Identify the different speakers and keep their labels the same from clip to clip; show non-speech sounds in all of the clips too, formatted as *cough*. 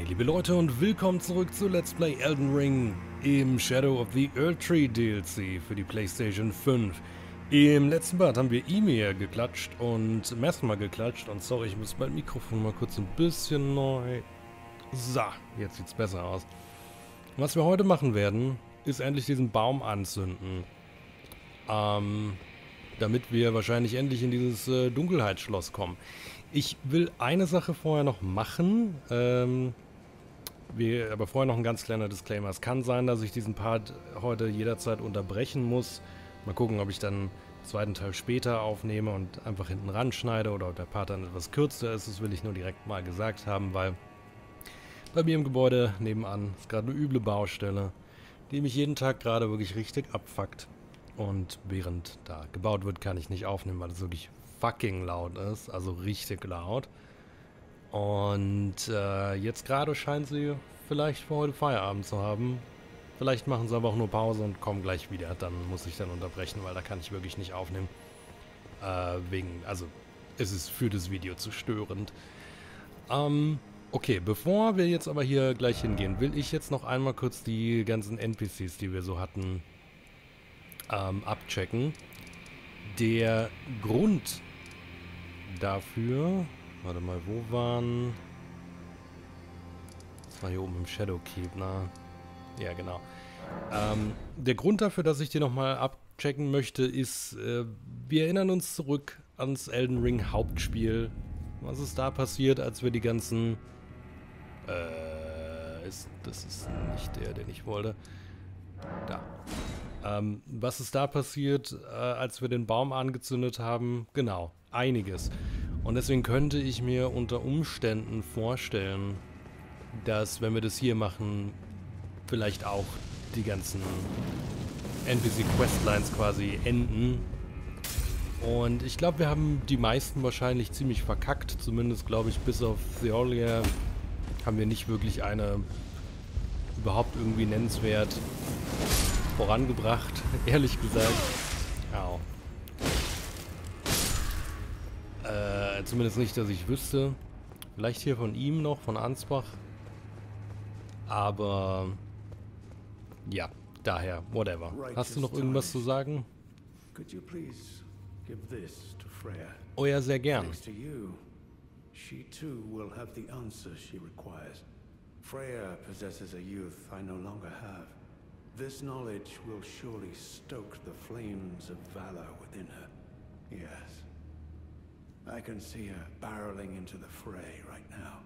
Speaker 1: Hey liebe Leute und willkommen zurück zu Let's Play Elden Ring im Shadow of the Erdtree DLC für die Playstation 5. Im letzten Part haben wir Emir geklatscht und Mesmer geklatscht und sorry, ich muss mein Mikrofon mal kurz ein bisschen neu... So, jetzt sieht's besser aus. Was wir heute machen werden, ist endlich diesen Baum anzünden. Ähm, damit wir wahrscheinlich endlich in dieses äh, Dunkelheitsschloss kommen. Ich will eine Sache vorher noch machen. Ähm, wir, aber vorher noch ein ganz kleiner Disclaimer. Es kann sein, dass ich diesen Part heute jederzeit unterbrechen muss. Mal gucken, ob ich dann den zweiten Teil später aufnehme und einfach hinten ran schneide oder ob der Part dann etwas kürzer ist. Das will ich nur direkt mal gesagt haben, weil bei mir im Gebäude nebenan ist gerade eine üble Baustelle, die mich jeden Tag gerade wirklich richtig abfuckt. Und während da gebaut wird, kann ich nicht aufnehmen, weil es wirklich fucking laut ist. Also richtig laut. Und äh, jetzt gerade scheint sie vielleicht für heute Feierabend zu haben. Vielleicht machen sie aber auch nur Pause und kommen gleich wieder. Dann muss ich dann unterbrechen, weil da kann ich wirklich nicht aufnehmen. Äh, wegen, also es ist für das Video zu störend. Ähm, okay, bevor wir jetzt aber hier gleich hingehen, will ich jetzt noch einmal kurz die ganzen NPCs, die wir so hatten, ähm, abchecken. Der Grund dafür... Warte mal, wo waren... Das war hier oben im Shadow Keep, na... Ja, genau. Ähm, der Grund dafür, dass ich dir nochmal abchecken möchte, ist, äh, wir erinnern uns zurück ans Elden Ring Hauptspiel. Was ist da passiert, als wir die ganzen... Äh, ist, das ist nicht der, den ich wollte. Da. Ähm, was ist da passiert, äh, als wir den Baum angezündet haben? Genau, einiges. Und deswegen könnte ich mir unter Umständen vorstellen, dass, wenn wir das hier machen, vielleicht auch die ganzen NPC-Questlines quasi enden. Und ich glaube, wir haben die meisten wahrscheinlich ziemlich verkackt. Zumindest, glaube ich, bis auf Theolia haben wir nicht wirklich eine überhaupt irgendwie nennenswert vorangebracht, *laughs* ehrlich gesagt. Äh, zumindest nicht, dass ich wüsste. Vielleicht hier von ihm noch, von Ansbach. Aber ja, daher, whatever. Hast du noch irgendwas zu sagen? Oh ja, sehr gern. She too will have the answer she requires. Freya possesses a youth I no longer have. This knowledge will surely stoke the flames of valor within her. Yes. I can see her barreling into the fray right now.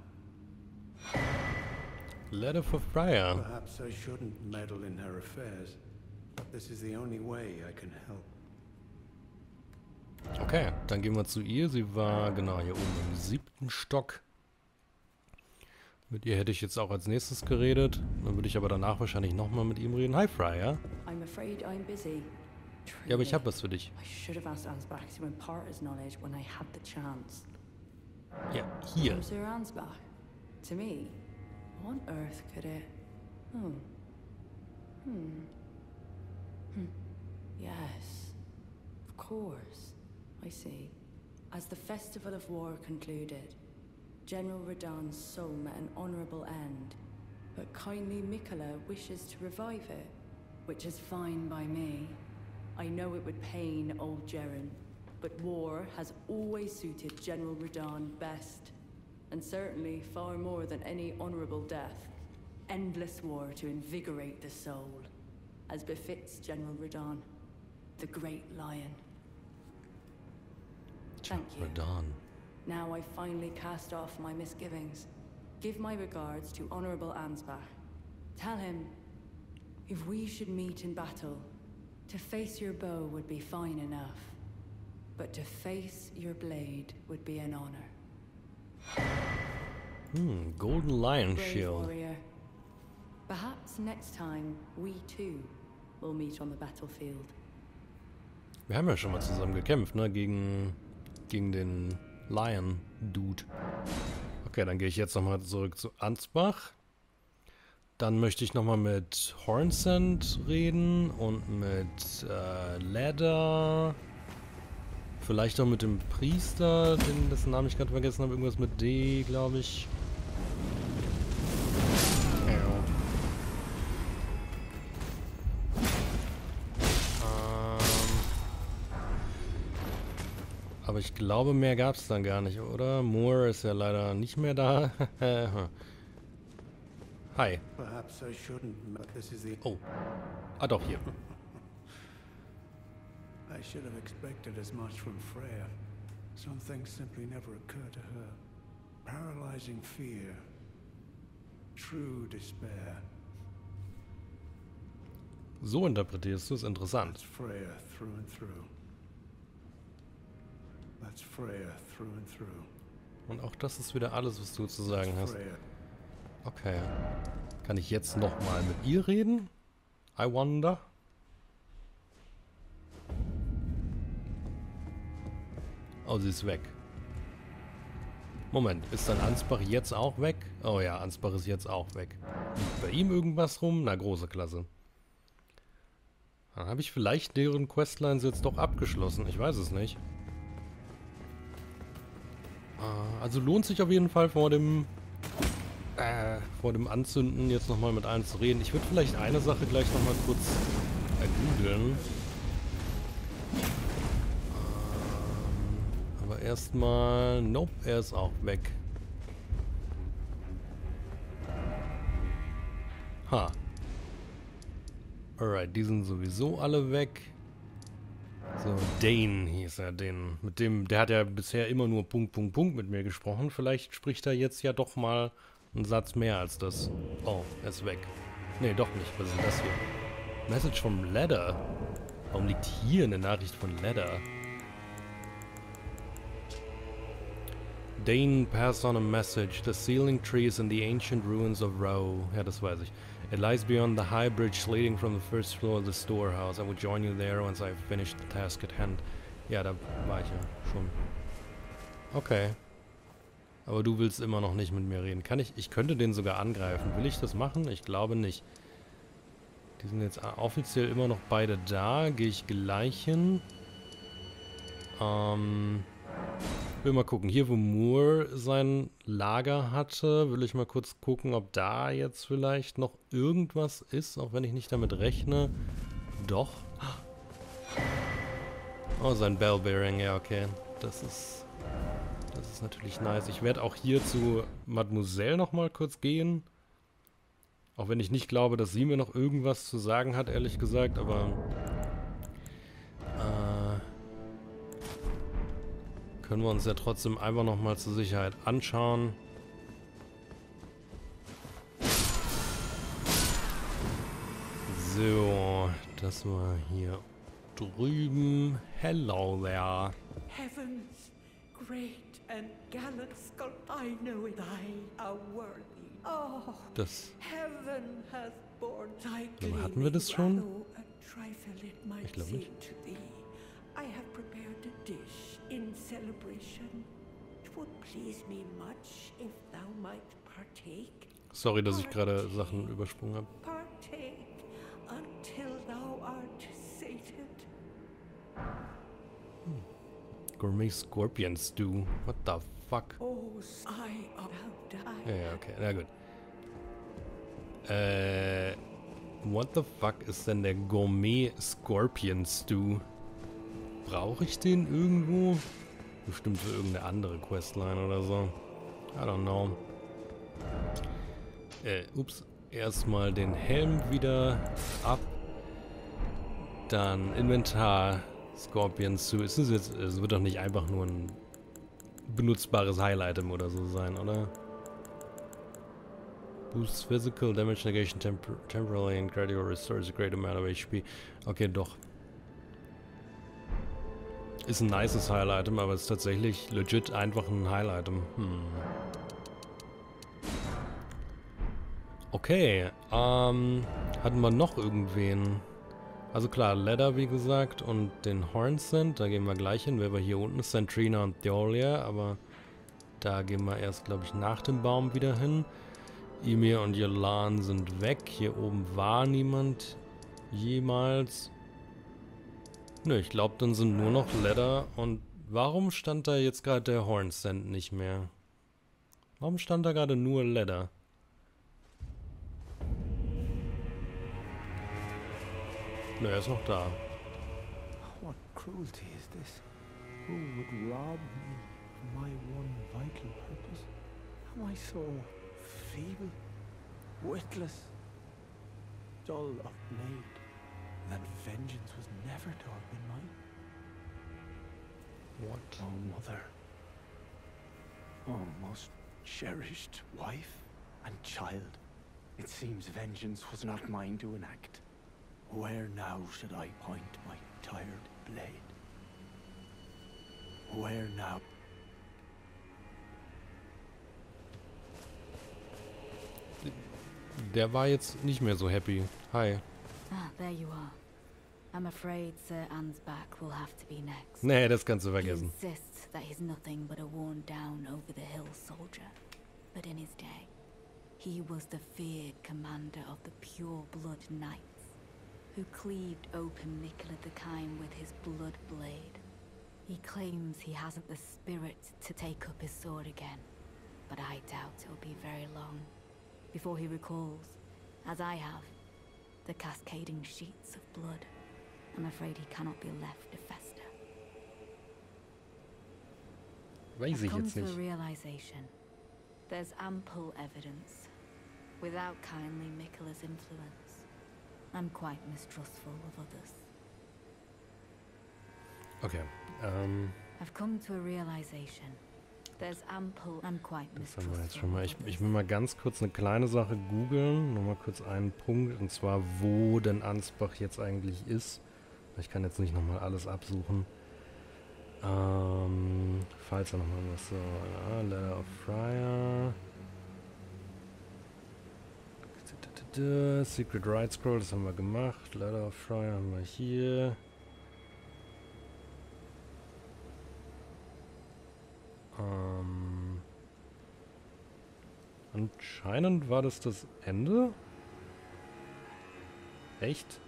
Speaker 1: Letter for Freya. Perhaps I shouldn't meddle in her affairs, but this is the only way I can help. Okay, dann gehen wir zu ihr. Sie war genau hier oben im siebten Stock. Mit ihr hätte ich jetzt auch als nächstes geredet. Dann würde ich aber danach wahrscheinlich nochmal mit ihm reden. Hi, Fryer. I'm afraid I'm busy. Ja, aber ich habe was für dich. Ja, hier. To me. On earth could it... Hmm. Hmm. Hmm. Yes. Of course. I see. As the Festival of War concluded, General Radan's soul met an honorable end, but kindly Mikola wishes to revive it, which is fine by me. I know it would pain old Jeren, but war has always suited General Radan best, and certainly far more than any honorable death. Endless war to invigorate the soul, as befits General Radan, the great lion. Thank you. Radan. Now I finally cast off my misgivings. Give my regards to Honorable Ansbach. Tell him, if we should meet in battle, to face your bow would be fine enough. But to face your blade would be an honor. Hmm, golden lion Brave shield. Warrior. Perhaps next time we too will meet on the battlefield. Wir haben ja schon mal zusammen gekämpft, ne? Gegen, gegen den Lion Dude. Okay, dann gehe ich jetzt nochmal zurück zu Ansbach. Dann möchte ich nochmal mit Hornsend reden und mit äh, Ladder. Vielleicht auch mit dem Priester, den, dessen Namen ich gerade vergessen habe. Irgendwas mit D, glaube ich. Ähm. Aber ich glaube, mehr gab es dann gar nicht, oder? Moore ist ja leider nicht mehr da. *laughs* Hi. Oh. Ah, doch, hier. *laughs* I should have expected as much from Freya. Some things simply never occur to her. Paralyzing fear. True despair. So interpretierst du es interessant. That's Freya through and through. That's Freya through and through. Und auch das ist wieder alles, was du zu sagen hast. Okay. Kann ich jetzt nochmal mit ihr reden? I wonder. Oh, sie ist weg. Moment, ist dann Ansbach jetzt auch weg? Oh ja, Ansbach ist jetzt auch weg. Liegt bei ihm irgendwas rum? Na, große Klasse. Dann habe ich vielleicht deren Questlines jetzt doch abgeschlossen. Ich weiß es nicht. Ah, also lohnt sich auf jeden Fall vor dem äh, vor dem Anzünden jetzt nochmal mit allen zu reden. Ich würde vielleicht eine Sache gleich nochmal kurz ergoogeln. Aber erstmal... Nope, er ist auch weg. Ha. Alright, die sind sowieso alle weg. So, Dane hieß er, den. Mit dem, der hat ja bisher immer nur Punkt, Punkt, Punkt mit mir gesprochen. Vielleicht spricht er jetzt ja doch mal einen Satz mehr als das. Oh, er ist weg. Nee, doch nicht. Was ist denn das hier? Message vom Ladder. Warum liegt hier eine Nachricht von Ladder? Dane passed on a message. The ceiling trees in the ancient ruins of Rao. Ja, das weiß ich. It lies beyond the high bridge leading from the first floor of the storehouse. I will join you there once I've finished the task at hand. Ja, da war ich ja schon. Okay. Aber du willst immer noch nicht mit mir reden. Kann ich? Ich könnte den sogar angreifen. Will ich das machen? Ich glaube nicht. Die sind jetzt offiziell immer noch beide da. Gehe ich gleich hin. Ähm will mal gucken. Hier, wo Moore sein Lager hatte, will ich mal kurz gucken, ob da jetzt vielleicht noch irgendwas ist, auch wenn ich nicht damit rechne. Doch. Oh, sein Bellbearing, ja, okay. Das ist... Das ist natürlich nice. Ich werde auch hier zu Mademoiselle nochmal kurz gehen. Auch wenn ich nicht glaube, dass sie mir noch irgendwas zu sagen hat, ehrlich gesagt, aber... Können wir uns ja trotzdem einfach nochmal zur Sicherheit anschauen. So, das war hier drüben. Hello there. Heavens, great and gallant I know it I are worthy. Oh, das. Heaven has born thy hatten wir das schon? Ich glaube nicht. I have prepared a dish in celebration. It would please me much if thou might partake. Sorry, dass ich gerade Sachen übersprungen habe. Partake until thou art sated. Gourmet Scorpion Stew. What the fuck? Oh, I Ja, ja, okay. Na gut. Äh, what the fuck ist denn der Gourmet Scorpion Stew? Brauche ich den irgendwo? Bestimmt für irgendeine andere Questline oder so. I don't know. Äh, ups. Erstmal den Helm wieder ab. Dann Inventar. Scorpion zu. Es, jetzt, es wird doch nicht einfach nur ein benutzbares Heil-Item oder so sein, oder? Boosts physical damage negation temp temporarily and gradually restores a great amount of HP. Okay, doch. Ist ein nices Highlight-Item, aber ist tatsächlich legit einfach ein Highlight-Item. Hm. Okay, ähm, hatten wir noch irgendwen? Also klar, Ladder wie gesagt und den Hornsend, da gehen wir gleich hin, wer wir hier unten, Centrina und Theolia, aber da gehen wir erst, glaube ich, nach dem Baum wieder hin. Emir und Yolan sind weg, hier oben war niemand jemals. Nö, ich glaube, dann sind nur noch Leather und warum stand da jetzt gerade der Hornsend nicht mehr? Warum stand da gerade nur Leather? Er ist noch da. What cruelty is this?
Speaker 2: Who would rob me of my one vital purpose? Am I so feeble, witless, dull of blade, that vengeance was never to have been mine?
Speaker 1: What?
Speaker 2: Oh, mother. Oh, most cherished wife and child. It seems vengeance was not mine to enact. Where now should I point my tired blade? Where now?
Speaker 1: Der war jetzt nicht mehr so happy. Hi.
Speaker 3: Ah, there you are. I'm afraid Sir Ansbach will have to be next.
Speaker 1: Nee, das kannst du
Speaker 3: He
Speaker 1: vergessen.
Speaker 3: insists that he's nothing but a worn down over the hill soldier. But in his day, he was the feared commander of the pure blood knights, who cleaved open Nicola the Kine with his blood blade. He claims he hasn't the spirit to take up his sword again, but I doubt it'll be very long before he recalls, as I have, the cascading sheets of blood. I'm afraid he cannot be left to fester.
Speaker 1: Weiß
Speaker 3: I've come to a realization. There's ample evidence. Without kindly Mikkela's influence, I'm quite mistrustful of others.
Speaker 1: Okay. Ähm,
Speaker 3: I've come to a realization. There's ample. I'm quite
Speaker 1: das haben
Speaker 3: mistrustful
Speaker 1: wir jetzt schon mal. Ich, ich will mal ganz kurz eine kleine Sache googeln. Nur mal kurz einen Punkt. Und zwar, wo denn Ansbach jetzt eigentlich ist. Ich kann jetzt nicht nochmal alles absuchen. Ähm, falls er nochmal was so. Ja, Letter of Friar. Secret Right Scroll, das haben wir gemacht. Letter of Friar haben wir hier. Ähm, anscheinend war das das Ende. Echt?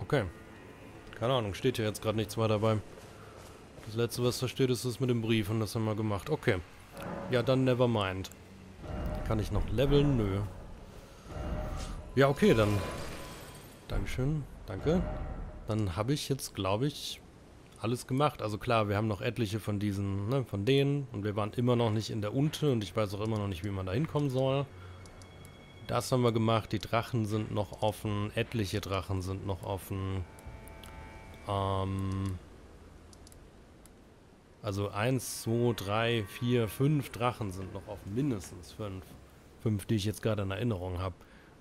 Speaker 1: Okay. Keine Ahnung, steht hier jetzt gerade nichts mehr dabei. Das letzte, was da steht, ist das mit dem Brief und das haben wir gemacht. Okay. Ja, dann never mind. Kann ich noch leveln? Nö. Ja, okay, dann Dankeschön, danke. Dann habe ich jetzt, glaube ich, alles gemacht. Also klar, wir haben noch etliche von diesen, ne, von denen. Und wir waren immer noch nicht in der Unte und ich weiß auch immer noch nicht, wie man da hinkommen soll. Das haben wir gemacht. Die Drachen sind noch offen. Etliche Drachen sind noch offen. Ähm... Also eins, zwei, drei, vier, fünf Drachen sind noch offen. Mindestens fünf. Fünf, die ich jetzt gerade in Erinnerung habe.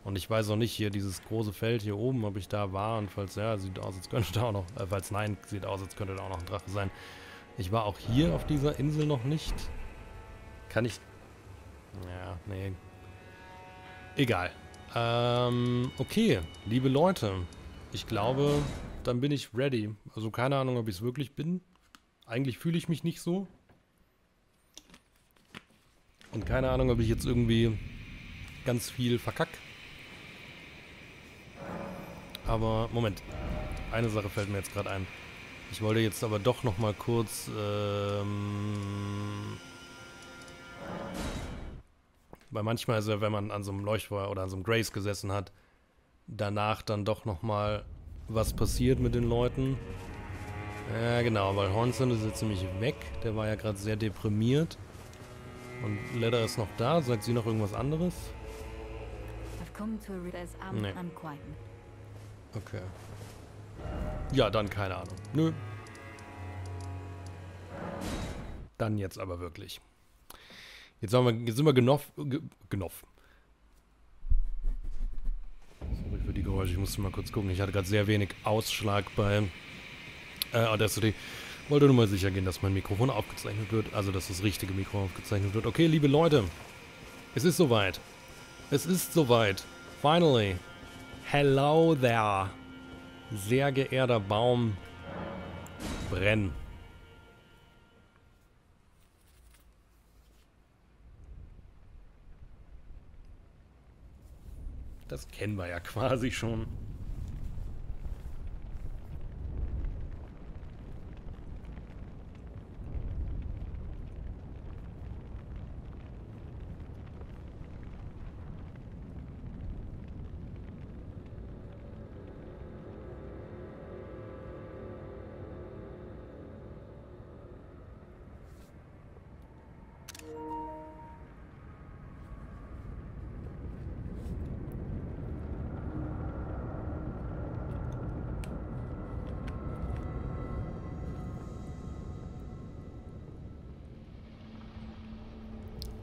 Speaker 1: Und ich weiß auch nicht, hier dieses große Feld hier oben, ob ich da war und falls ja, sieht aus, als könnte *laughs* da auch noch, äh, falls nein, sieht aus, als könnte da auch noch ein Drache sein. Ich war auch hier auf dieser Insel noch nicht. Kann ich... Ja, nee. Egal. Ähm, okay, liebe Leute. Ich glaube, dann bin ich ready. Also keine Ahnung, ob ich es wirklich bin. Eigentlich fühle ich mich nicht so. Und keine Ahnung, ob ich jetzt irgendwie ganz viel verkack. Aber, Moment. Eine Sache fällt mir jetzt gerade ein. Ich wollte jetzt aber doch noch mal kurz, ähm... Weil manchmal ist ja, wenn man an so einem Leuchtfeuer oder an so einem Grace gesessen hat, danach dann doch noch mal was passiert mit den Leuten. Ja, genau, weil Hornson ist jetzt nämlich weg. Der war ja gerade sehr deprimiert. Und Leather ist noch da. Sagt sie noch irgendwas anderes? Nee. Okay. Ja, dann keine Ahnung. Nö. Dann jetzt aber wirklich. Jetzt, haben wir, jetzt sind wir genoff. Ge, genoff. Sorry für die Geräusche, ich musste mal kurz gucken. Ich hatte gerade sehr wenig Ausschlag bei äh, Audacity. Wollte nur mal sicher gehen, dass mein Mikrofon aufgezeichnet wird. Also, dass das richtige Mikro aufgezeichnet wird. Okay, liebe Leute. Es ist soweit. Es ist soweit. Finally. Hello there. Sehr geehrter Baum. Brenn. Das kennen wir ja quasi schon.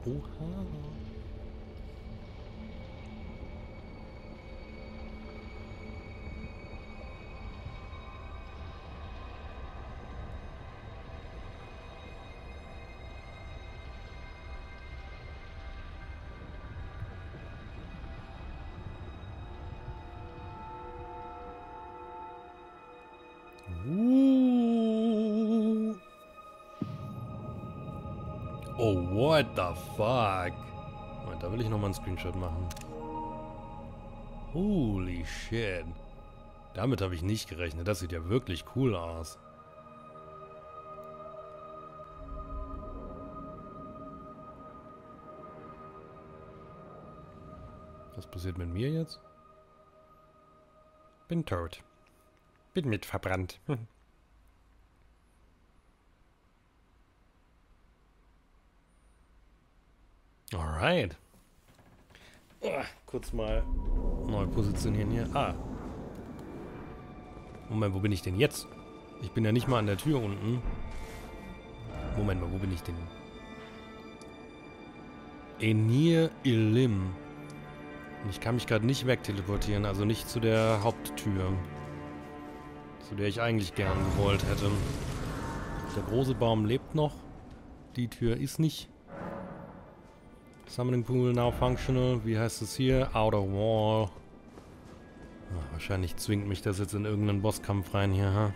Speaker 1: Porra. Oh, what the fuck? Moment, da will ich nochmal einen Screenshot machen. Holy shit. Damit habe ich nicht gerechnet. Das sieht ja wirklich cool aus. Was passiert mit mir jetzt? Bin tot. Bin mit verbrannt. *laughs* Alright. Oh, kurz mal neu positionieren hier. Ah. Moment, wo bin ich denn jetzt? Ich bin ja nicht mal an der Tür unten. Moment mal, wo bin ich denn? Enir Ilim. Ich kann mich gerade nicht wegteleportieren, also nicht zu der Haupttür. Zu der ich eigentlich gern gewollt hätte. Der große Baum lebt noch. Die Tür ist nicht. Summoning Pool now functional. Wie heißt es hier? Outer Wall. Ach, wahrscheinlich zwingt mich das jetzt in irgendeinen Bosskampf rein hier, ha?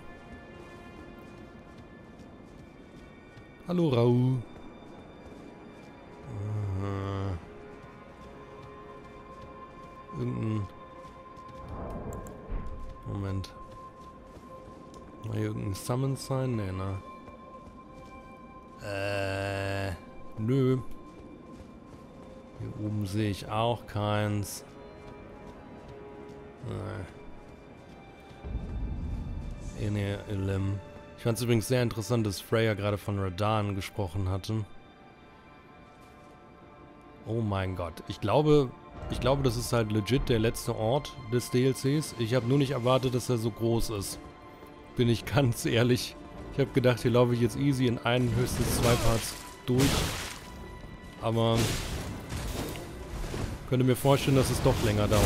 Speaker 1: Hallo, Rau. Äh, irgendein... Moment. Mal hier irgendein Summon sein? Nee, ne? Äh... Nö. Hier oben sehe ich auch keins. Nee. Ich fand es übrigens sehr interessant, dass Freya gerade von Radan gesprochen hatte. Oh mein Gott. Ich glaube, ich glaube, das ist halt legit der letzte Ort des DLCs. Ich habe nur nicht erwartet, dass er so groß ist. Bin ich *laughs* ganz ehrlich. Ich habe gedacht, hier laufe ich jetzt easy in einen, höchstens zwei Parts durch. Aber könnte mir vorstellen, dass es doch länger dauert.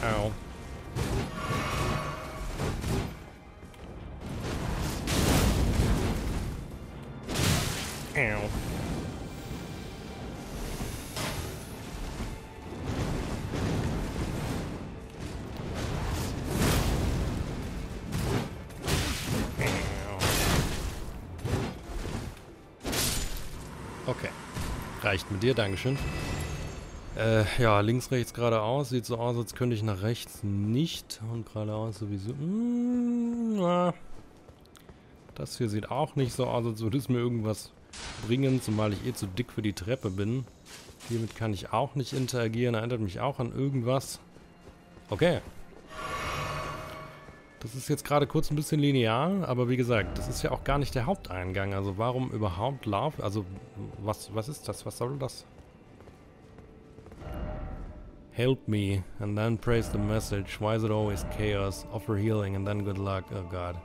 Speaker 1: Au. Au. Okay. Reicht mit dir, Dankeschön. Äh, ja, links, rechts, geradeaus. Sieht so aus, als könnte ich nach rechts nicht. Und geradeaus sowieso. Mm, na. Das hier sieht auch nicht so aus, als würde es mir irgendwas bringen, zumal ich eh zu dick für die Treppe bin. Hiermit kann ich auch nicht interagieren. Erinnert mich auch an irgendwas. Okay. Das ist jetzt gerade kurz ein bisschen linear, aber wie gesagt, das ist ja auch gar nicht der Haupteingang. Also warum überhaupt Love? Also was, was ist das? Was soll das? Help me, and then praise the message. Why is it always chaos? Offer healing, and then good luck. Oh God.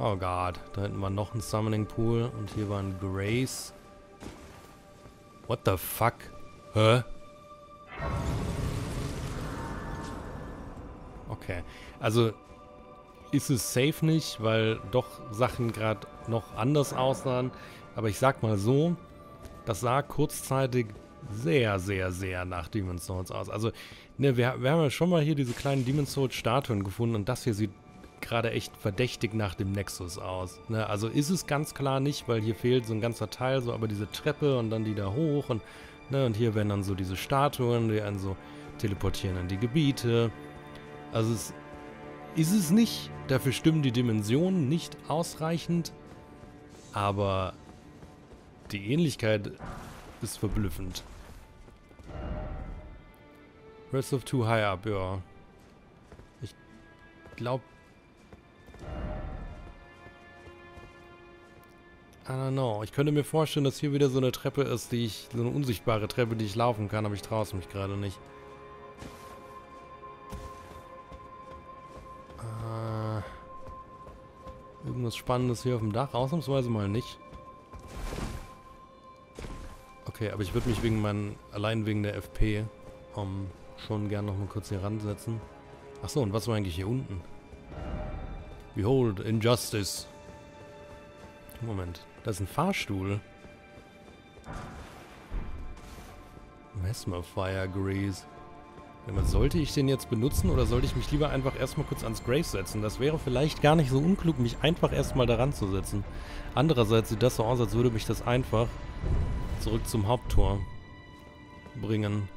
Speaker 1: Oh God. Da hinten war noch ein Summoning Pool und hier war ein Grace. What the fuck? Hä? Okay. Also ist es safe nicht, weil doch Sachen gerade noch anders aussahen. Aber ich sag mal so, das sah kurzzeitig sehr, sehr, sehr nach Demon's Souls aus. Also, ne, wir, wir haben ja schon mal hier diese kleinen Demon's Souls Statuen gefunden und das hier sieht gerade echt verdächtig nach dem Nexus aus. Ne, also ist es ganz klar nicht, weil hier fehlt so ein ganzer Teil, so aber diese Treppe und dann die da hoch und, ne, und hier werden dann so diese Statuen, die einen so teleportieren in die Gebiete. Also es ist es nicht, dafür stimmen die Dimensionen nicht ausreichend, aber die Ähnlichkeit ist verblüffend. Rest of Too High Up, ja. Ich glaube... I don't know. Ich könnte mir vorstellen, dass hier wieder so eine Treppe ist, die ich... So eine unsichtbare Treppe, die ich laufen kann, aber ich traue es mich gerade nicht. Äh, irgendwas Spannendes hier auf dem Dach? Ausnahmsweise mal nicht. Okay, aber ich würde mich wegen meinen, allein wegen der FP um, schon gern noch mal kurz hier ransetzen. Achso, und was war eigentlich hier unten? Behold, Injustice. Moment, da ist ein Fahrstuhl. Mesmer Fire Grease. Sollte ich den jetzt benutzen oder sollte ich mich lieber einfach erstmal kurz ans Grave setzen? Das wäre vielleicht gar nicht so unklug, mich einfach erstmal daran zu setzen. Andererseits sieht das so aus, als würde mich das einfach zurück zum Haupttor bringen.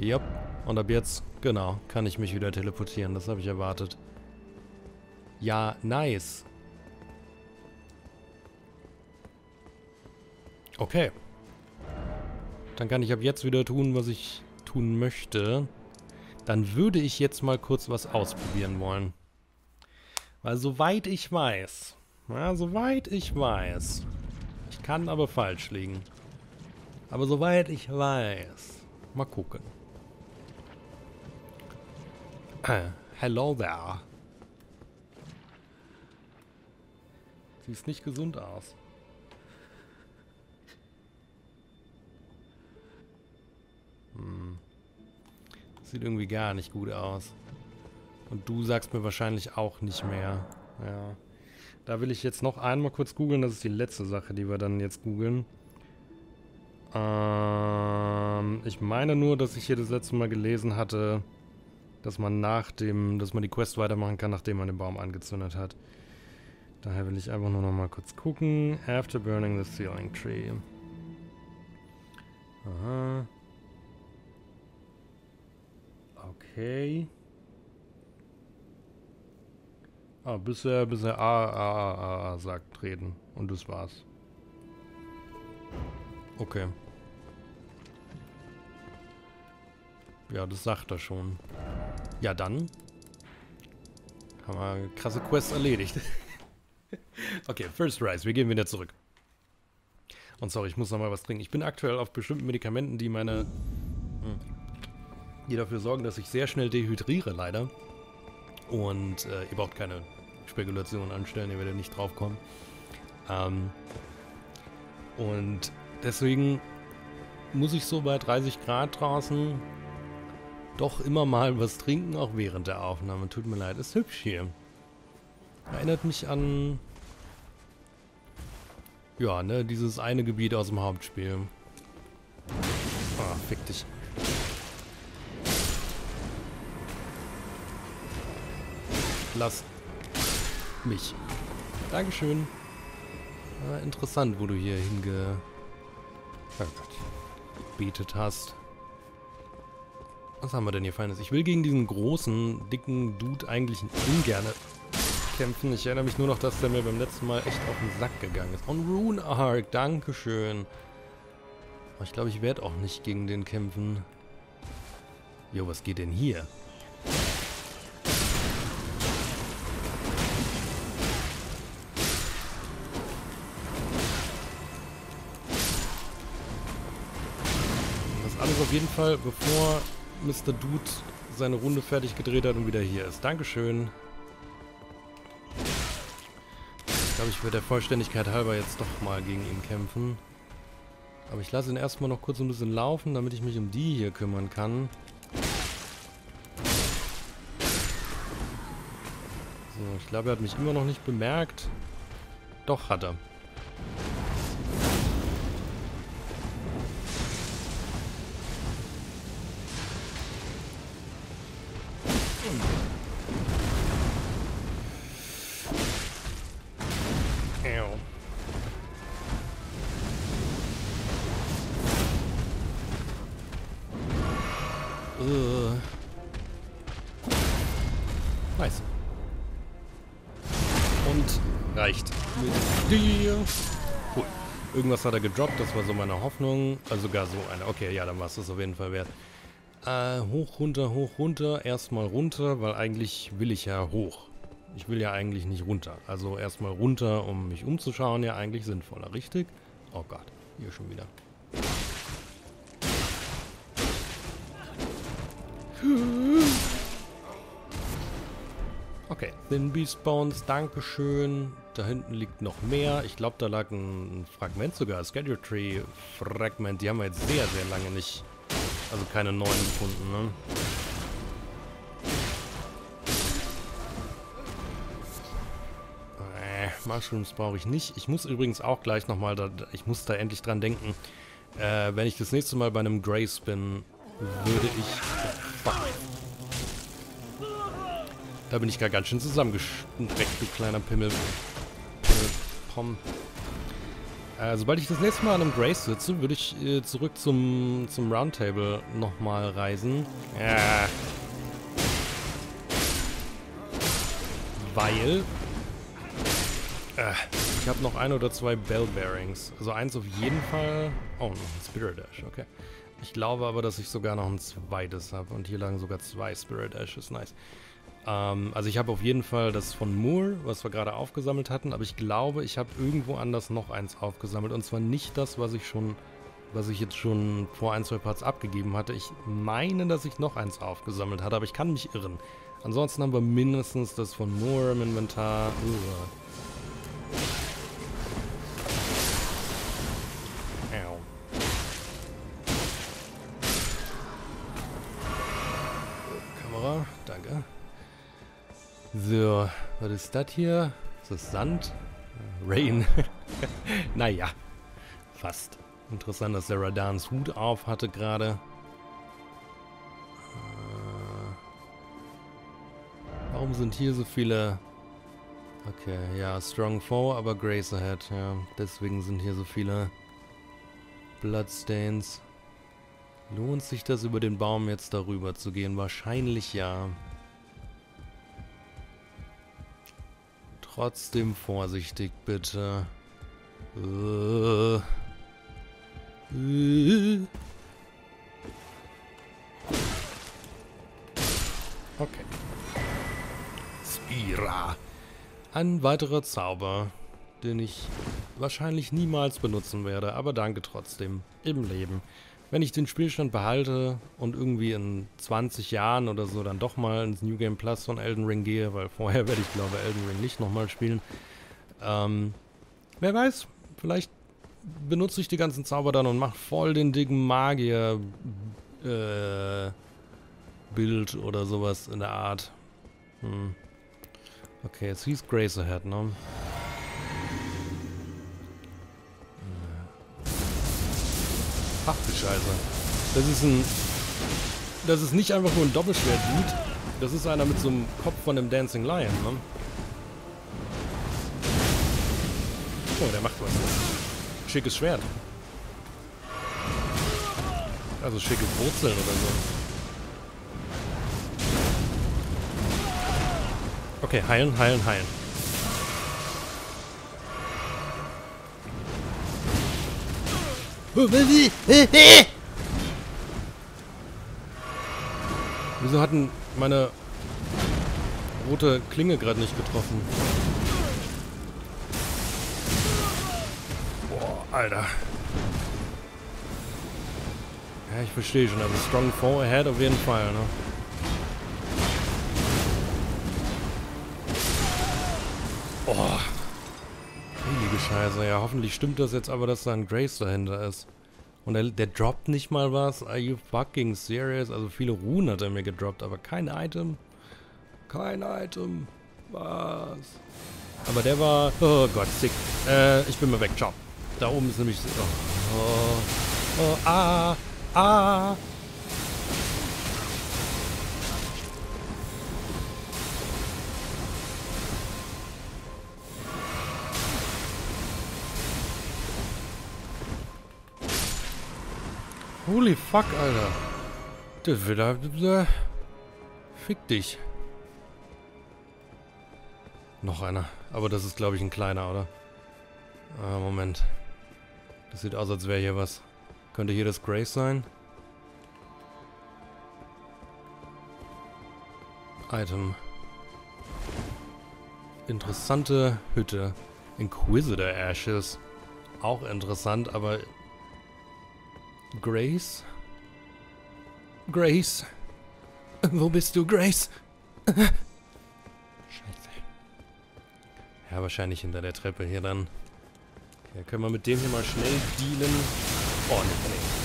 Speaker 1: Jupp. Und ab jetzt, genau, kann ich mich wieder teleportieren. Das habe ich erwartet. Ja, nice. Okay. Dann kann ich ab jetzt wieder tun, was ich tun möchte. Dann würde ich jetzt mal kurz was ausprobieren wollen. Weil soweit ich weiß, ja, soweit ich weiß, ich kann aber falsch liegen. Aber soweit ich weiß, mal gucken. *clears throat* Hello there. Sieht nicht gesund aus. Hm. Sieht irgendwie gar nicht gut aus. Und du sagst mir wahrscheinlich auch nicht mehr. Ja. Da will ich jetzt noch einmal kurz googeln. Das ist die letzte Sache, die wir dann jetzt googeln. Ähm, ich meine nur, dass ich hier das letzte Mal gelesen hatte, dass man nach dem, dass man die Quest weitermachen kann, nachdem man den Baum angezündet hat. Daher will ich einfach nur noch mal kurz gucken. After burning the ceiling tree. Aha. Okay. Ah, bis er, bis er A, A, A, A sagt, reden. Und das war's. Okay. Ja, das sagt er schon. Ja, dann. Haben wir eine krasse Quest erledigt. *laughs* okay, First Rise. Wir gehen wieder zurück. Und sorry, ich muss noch mal was trinken. Ich bin aktuell auf bestimmten Medikamenten, die meine... Hm, die dafür sorgen, dass ich sehr schnell dehydriere, leider. Und äh, ihr braucht keine Spekulationen anstellen, ihr werdet nicht drauf kommen. Ähm, und deswegen muss ich so bei 30 Grad draußen doch immer mal was trinken, auch während der Aufnahme. Tut mir leid, ist hübsch hier. Erinnert mich an... Ja, ne, dieses eine Gebiet aus dem Hauptspiel. Ah, fick dich. Lass mich. Dankeschön. Ah, interessant, wo du hier hinge... Oh Gott. Gebetet hast. Was haben wir denn hier Feines? Ich will gegen diesen großen, dicken Dude eigentlich ungern kämpfen. Ich erinnere mich nur noch, dass der mir beim letzten Mal echt auf den Sack gegangen ist. On Rune Arc, dankeschön. Aber ich glaube, ich werde auch nicht gegen den kämpfen. Jo, was geht denn hier? auf jeden Fall, bevor Mr. Dude seine Runde fertig gedreht hat und wieder hier ist. Dankeschön. Ich glaube, ich werde der Vollständigkeit halber jetzt doch mal gegen ihn kämpfen. Aber ich lasse ihn erstmal noch kurz ein bisschen laufen, damit ich mich um die hier kümmern kann. So, ich glaube, er hat mich immer noch nicht bemerkt. Doch, hat er. Irgendwas hat er gedroppt, das war so meine Hoffnung. Also sogar so eine. Okay, ja, dann war es das auf jeden Fall wert. Äh, hoch, runter, hoch, runter. Erstmal runter, weil eigentlich will ich ja hoch. Ich will ja eigentlich nicht runter. Also erstmal runter, um mich umzuschauen, ja eigentlich sinnvoller, richtig? Oh Gott, hier schon wieder. Okay, Thin Beast Bones, Dankeschön. Da hinten liegt noch mehr. Ich glaube, da lag ein Fragment sogar. Ein Schedule Tree Fragment. Die haben wir jetzt sehr, sehr lange nicht. Also keine neuen gefunden, ne? Äh, Mushrooms brauche ich nicht. Ich muss übrigens auch gleich nochmal, ich muss da endlich dran denken. Äh, wenn ich das nächste Mal bei einem Grace bin, würde ich... Fuck. Da bin ich gar ganz schön zusammengestreckt, du kleiner Pimmel. Pimmelpom. Äh, sobald ich das nächste Mal an einem Grace sitze, würde ich äh, zurück zum, zum Roundtable nochmal reisen. Ja. Weil... Äh, ich habe noch ein oder zwei Bell Bearings. Also eins auf jeden Fall... Oh, noch ein Spirit Ash, okay. Ich glaube aber, dass ich sogar noch ein zweites habe. Und hier lagen sogar zwei Spirit Ashes, nice. Ähm, also ich habe auf jeden Fall das von Moore, was wir gerade aufgesammelt hatten, aber ich glaube, ich habe irgendwo anders noch eins aufgesammelt. Und zwar nicht das, was ich schon, was ich jetzt schon vor ein, zwei Parts abgegeben hatte. Ich meine, dass ich noch eins aufgesammelt hatte, aber ich kann mich irren. Ansonsten haben wir mindestens das von Moore im Inventar. Uah. So, was ist das hier? Ist das Sand? Rain. *laughs* naja, fast. Interessant, dass der Radans Hut auf hatte gerade. Äh, warum sind hier so viele... Okay, ja, Strong Foe, aber Grace Ahead. Ja, deswegen sind hier so viele Bloodstains. Lohnt sich das über den Baum jetzt darüber zu gehen? Wahrscheinlich ja. Trotzdem vorsichtig, bitte. Äh. Okay. Spira. Ein weiterer Zauber, den ich wahrscheinlich niemals benutzen werde, aber danke trotzdem im Leben wenn ich den Spielstand behalte und irgendwie in 20 Jahren oder so dann doch mal ins New Game Plus von Elden Ring gehe, weil vorher *laughs* werde ich glaube Elden Ring nicht nochmal spielen. Ähm, wer weiß, vielleicht benutze ich die ganzen Zauber dann und mache voll den dicken Magier äh, Bild oder sowas in der Art. Hm. Okay, jetzt hieß Grace Ahead, ne? Ach du Scheiße. Das ist ein... Das ist nicht einfach nur ein Doppelschwert-Dude. Das ist einer mit so einem Kopf von einem Dancing Lion, ne? Oh, der macht was. Schickes Schwert. Also schicke Wurzeln oder so. Okay, heilen, heilen, heilen. Wieso hatten meine rote Klinge gerade nicht getroffen? Boah, Alter. Ja, ich verstehe schon. Also Strong Four Ahead auf jeden Fall, ne? Scheiße, ja, hoffentlich stimmt das jetzt aber, dass da ein Grace dahinter ist. Und der, der droppt nicht mal was. Are you fucking serious? Also viele Runen hat er mir gedroppt, aber kein Item. Kein Item. Was? Aber der war... Oh Gott, sick. Äh, ich bin mal weg. Ciao. Da oben ist nämlich... Oh, oh, oh ah, ah. Holy fuck, Alter. Das wird da... Fick dich. Noch einer. Aber das ist, glaube ich, ein kleiner, oder? Ah, Moment. Das sieht aus, als wäre hier was. Könnte hier das Grace sein? Item. Interessante Hütte. Inquisitor Ashes. Auch interessant, aber Grace? Grace? Wo bist du, Grace? Scheiße. Ja, wahrscheinlich hinter der Treppe hier dann. Ja, können wir mit dem hier mal schnell dealen. Oh, nee.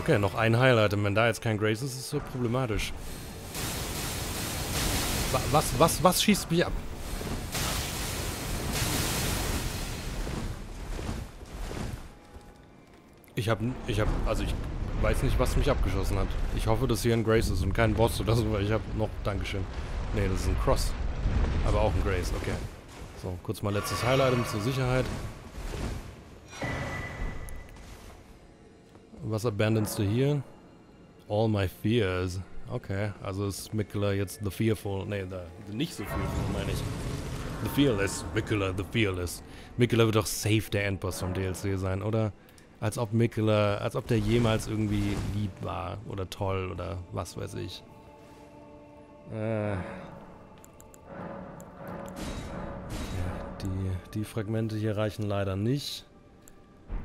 Speaker 1: Okay, noch ein Highlight. Und wenn da jetzt kein Grace ist, ist es so problematisch. Was, was, was schießt mich ab? Ich hab, ich hab, also ich weiß nicht, was mich abgeschossen hat. Ich hoffe, dass hier ein Grace ist und kein Boss oder so, weil ich hab noch, Dankeschön. Nee, das ist ein Cross. Aber auch ein Grace, okay. So, kurz mal letztes Highlight zur Sicherheit. Was abandonst du hier? All my fears. Okay, also ist Mikula jetzt The Fearful. Nee, the, nicht so fearful, meine ich. The Fearless. Mikula the Fearless. Mikula wird doch safe der Endboss vom DLC sein, oder? Als ob Mikula, als ob der jemals irgendwie lieb war oder toll oder was weiß ich. Äh. Die, die Fragmente hier reichen leider nicht.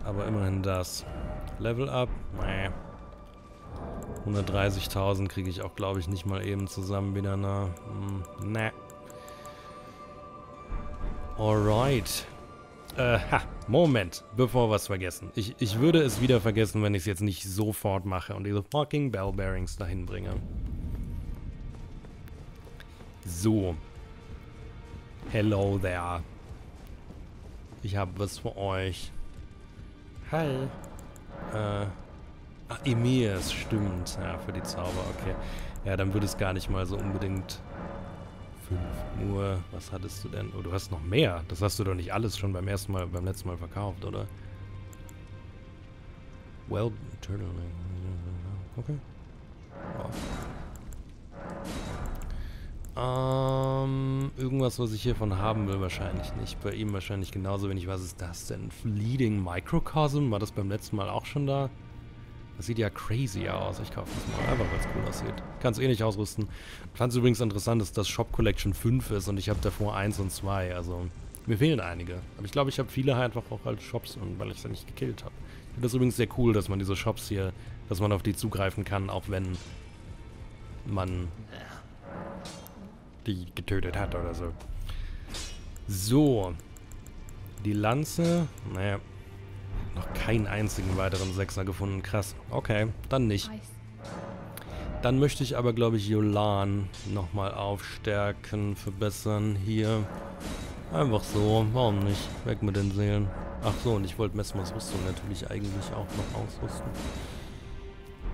Speaker 1: Aber immerhin das. Level up? Nee. 130.000 kriege ich auch, glaube ich, nicht mal eben zusammen wieder, ne? Hm, ne. Alright. Äh, ha, Moment, bevor wir es vergessen. Ich, ich würde es wieder vergessen, wenn ich es jetzt nicht sofort mache und diese fucking Bell Bearings dahin bringe. So. Hello there. Ich habe was für euch. Hi. Äh. Ah, Emirs, stimmt. Ja, für die Zauber, okay. Ja, dann würde es gar nicht mal so unbedingt 5 Uhr. Was hattest du denn? Oh, du hast noch mehr. Das hast du doch nicht alles schon beim ersten Mal, beim letzten Mal verkauft, oder? Well, Turtle. Okay. Wow. Ähm, irgendwas, was ich hiervon haben will, wahrscheinlich nicht. Bei ihm wahrscheinlich genauso wenig. Was ist das denn? Fleeting Microcosm? War das beim letzten Mal auch schon da? Das sieht ja crazy aus. Ich kaufe das mal einfach, weil es cool aussieht. Kann es eh nicht ausrüsten. Fand es übrigens interessant, dass das Shop Collection 5 ist und ich habe davor 1 und 2. Also, mir fehlen einige. Aber ich glaube, ich habe viele einfach auch als Shops, und weil ich sie nicht gekillt habe. Ich finde das übrigens sehr cool, dass man diese Shops hier, dass man auf die zugreifen kann, auch wenn man die getötet hat oder so. So. Die Lanze. Naja. Noch keinen einzigen weiteren Sechser gefunden. Krass. Okay, dann nicht. Dann möchte ich aber, glaube ich, Jolan nochmal aufstärken, verbessern. Hier. Einfach so. Warum nicht? Weg mit den Seelen. Ach so, und ich wollte Messmers Rüstung natürlich eigentlich auch noch ausrüsten.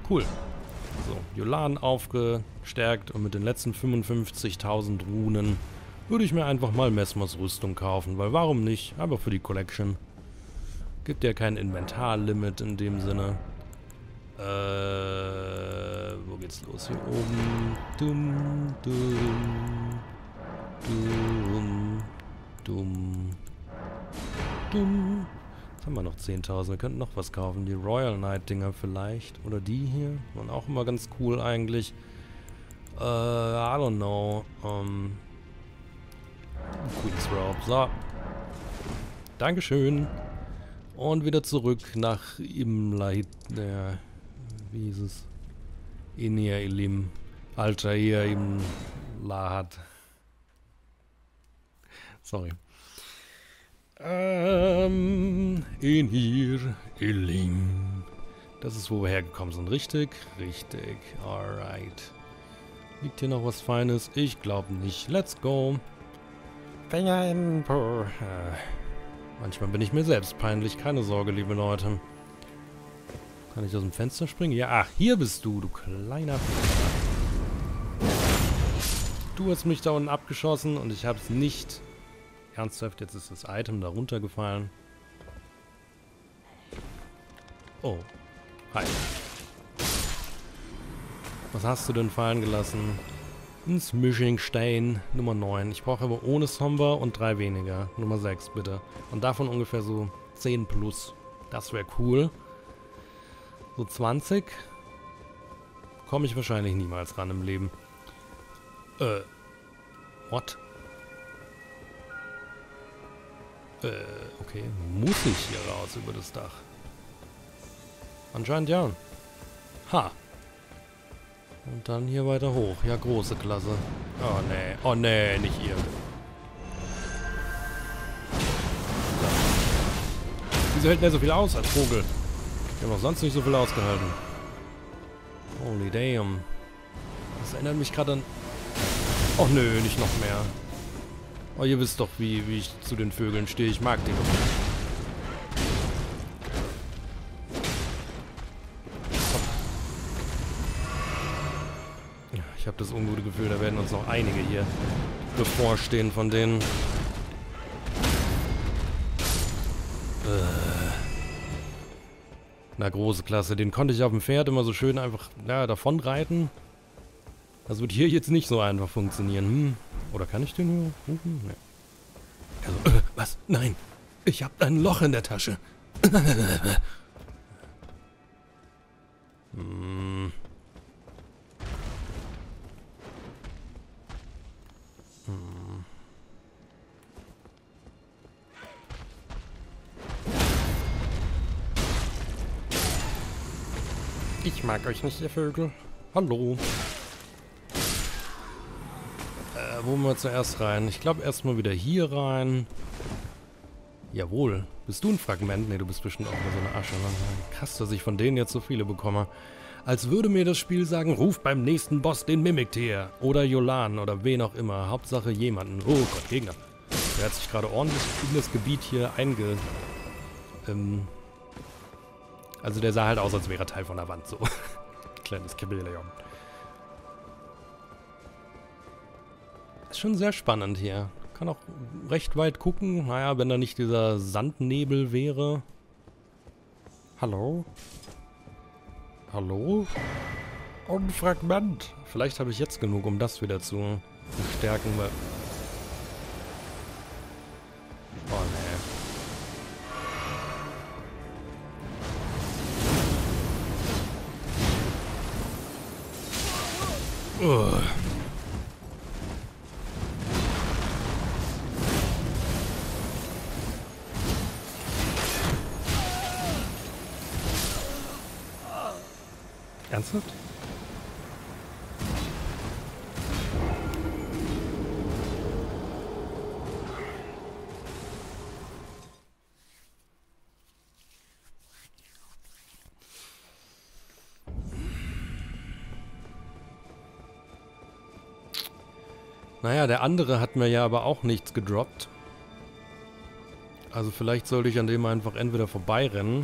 Speaker 1: Cool. So, Jolan aufgestärkt und mit den letzten 55.000 Runen würde ich mir einfach mal Messmers Rüstung kaufen, weil warum nicht? Aber für die Collection. Gibt ja kein Inventarlimit in dem Sinne. Äh, wo geht's los? Hier oben. Dumm, dumm, dumm, dumm, dumm haben wir noch 10.000. Wir könnten noch was kaufen. Die Royal Knight Dinger vielleicht. Oder die hier. Waren auch immer ganz cool eigentlich. Äh, I don't know. Ähm. Queen's Robe. So. Dankeschön. Und wieder zurück nach Imlait. Äh, wie ist es? Inia Ilim. Altair im Lahat. Sorry. Ähm, in hier, Illing. Das ist, wo wir hergekommen sind, richtig? Richtig, alright. Liegt hier noch was Feines? Ich glaube nicht. Let's go. Finger in Po. Äh, manchmal bin ich mir selbst peinlich. Keine Sorge, liebe Leute. Kann ich aus dem Fenster springen? Ja, ach, hier bist du, du kleiner... Du hast mich da unten abgeschossen und ich habe es nicht Ernsthaft, jetzt ist das Item da runtergefallen. Oh. Hi. Was hast du denn fallen gelassen? Ein Smishing Stein Nummer 9. Ich brauche aber ohne Somber und drei weniger. Nummer 6 bitte. Und davon ungefähr so 10 plus. Das wäre cool. So 20 komme ich wahrscheinlich niemals ran im Leben. Äh. What? Äh, okay. Muss ich hier raus über das Dach? Anscheinend ja. Ha. Und dann hier weiter hoch. Ja, große Klasse. Oh, nee. Oh, nee, nicht ihr. Wieso hält der so viel aus als Vogel? Ich habe auch sonst nicht so viel ausgehalten. Holy damn. Das erinnert mich gerade an... Och nö, nicht noch mehr. Oh, ihr wisst doch, wie, wie ich zu den Vögeln stehe. Ich mag die doch. Ich ungute Gefühl, da werden uns noch einige hier bevorstehen von denen. Äh. Na, große Klasse. Den konnte ich auf dem Pferd immer so schön einfach ja, davon reiten. Das wird hier jetzt nicht so einfach funktionieren. Hm. Oder kann ich den nur rufen? Nee. Also, äh, was? Nein. Ich habe ein Loch in der Tasche. *laughs* hm. Ich mag euch nicht, ihr Vögel. Hallo. Äh, wo wir zuerst rein? Ich glaube erstmal wieder hier rein. Jawohl. Bist du ein Fragment? Ne, du bist bestimmt auch nur so eine Asche. Krass, dass ich von denen jetzt so viele bekomme. Als würde mir das Spiel sagen, ruf beim nächsten Boss den Mimiktier. Oder Jolan oder wen auch immer. Hauptsache jemanden. Oh Gott, Gegner. Der hat sich gerade ordentlich in das Gebiet hier einge... Ähm, also der sah halt aus, als wäre er Teil von der Wand, so. *laughs* Kleines Chameleon. Ist schon sehr spannend hier. Kann auch recht weit gucken. Naja, wenn da nicht dieser Sandnebel wäre. Hallo? Hallo? Und Fragment. Vielleicht habe ich jetzt genug, um das wieder zu stärken. Oh, Ugh. Ernsthaft? Der andere hat mir ja aber auch nichts gedroppt. Also vielleicht sollte ich an dem einfach entweder vorbeirennen.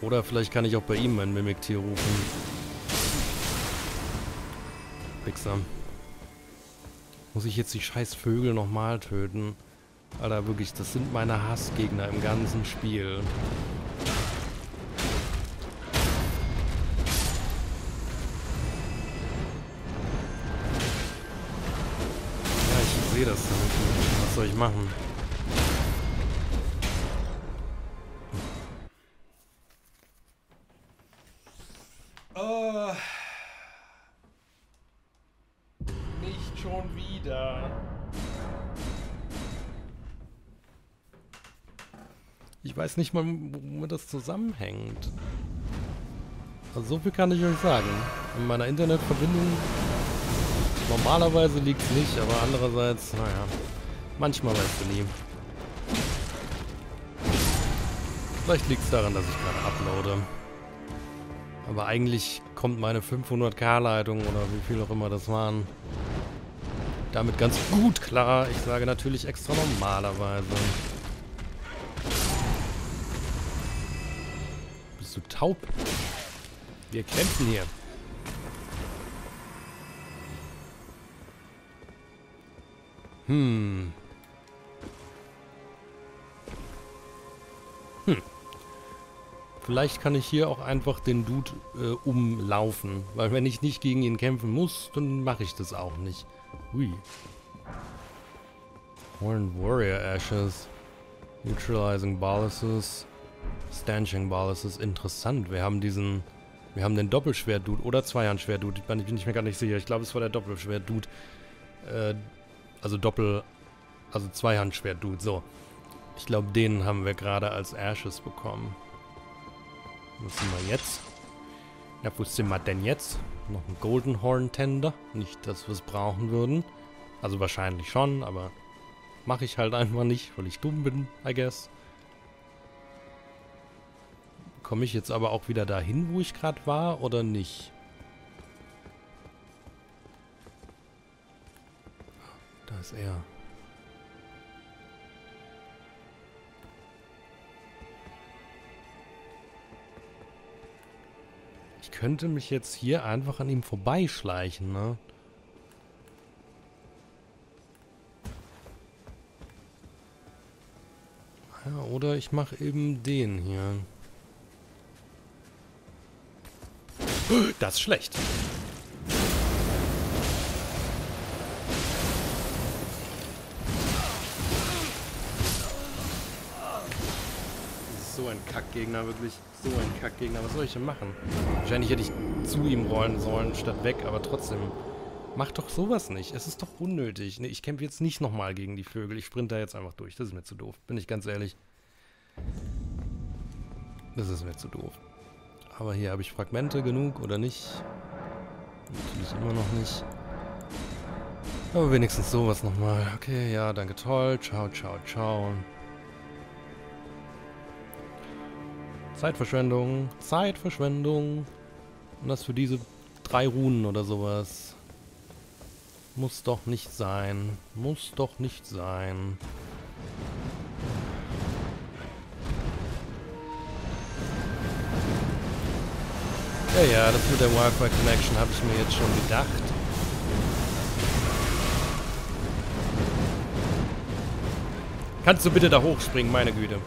Speaker 1: Oder vielleicht kann ich auch bei ihm mein Mimiktier rufen. Wichser. Muss ich jetzt die scheiß Vögel nochmal töten? Alter, wirklich, das sind meine Hassgegner im ganzen Spiel. Sehe das nicht. Was soll ich machen? Oh. Nicht schon wieder. Ich weiß nicht mal, womit das zusammenhängt. Also so viel kann ich euch sagen. In meiner Internetverbindung Normalerweise liegt es nicht, aber andererseits, naja, manchmal weißt du nie. Vielleicht liegt es daran, dass ich gerade uploade. Aber eigentlich kommt meine 500k-Leitung oder wie viel auch immer das waren, damit ganz gut klar. Ich sage natürlich extra normalerweise. Bist du taub? Wir kämpfen hier. Hm. Hm. Vielleicht kann ich hier auch einfach den Dude äh, umlaufen. Weil wenn ich nicht gegen ihn kämpfen muss, dann mache ich das auch nicht. Hui. Horned Warrior Ashes. Neutralizing Boluses. Stanching Boluses. Interessant. Wir haben diesen... Wir haben den Doppelschwert-Dude oder Zweihand-Schwert-Dude. Ich bin ich mir gar nicht sicher. Ich glaube, es war der Doppelschwert-Dude. Äh, also Doppel... Also Zweihandschwert-Dude, so. Ich glaube, den haben wir gerade als Ashes bekommen. Was sind wir jetzt? Ja, wo sind wir denn jetzt? noch einen Golden Horn Tender. Nicht, dass wir es brauchen würden. Also wahrscheinlich schon, aber mache ich halt einfach nicht, weil ich dumm bin, I guess. Komme ich jetzt aber auch wieder dahin, wo ich gerade war, oder nicht? Da ist er. Ich könnte mich jetzt hier einfach an ihm vorbeischleichen, ne? Oder ich mache eben den hier. Das ist schlecht. Ein Kackgegner, wirklich. So ein Kackgegner. Was soll ich denn machen? Wahrscheinlich hätte ich zu ihm rollen sollen, statt weg, aber trotzdem. Mach doch sowas nicht. Es ist doch unnötig. Nee, ich kämpfe jetzt nicht nochmal gegen die Vögel. Ich sprinte da jetzt einfach durch. Das ist mir zu doof. Bin ich ganz ehrlich. Das ist mir zu doof. Aber hier habe ich Fragmente genug oder nicht? Natürlich immer noch nicht. Aber wenigstens sowas nochmal. Okay, ja, danke, toll. Ciao, ciao, ciao. Zeitverschwendung. Zeitverschwendung. Und das für diese drei Runen oder sowas. Muss doch nicht sein. Muss doch nicht sein. Ja, ja, das mit der Wi-Fi-Connection habe ich mir jetzt schon gedacht. Kannst du bitte da hochspringen, meine Güte.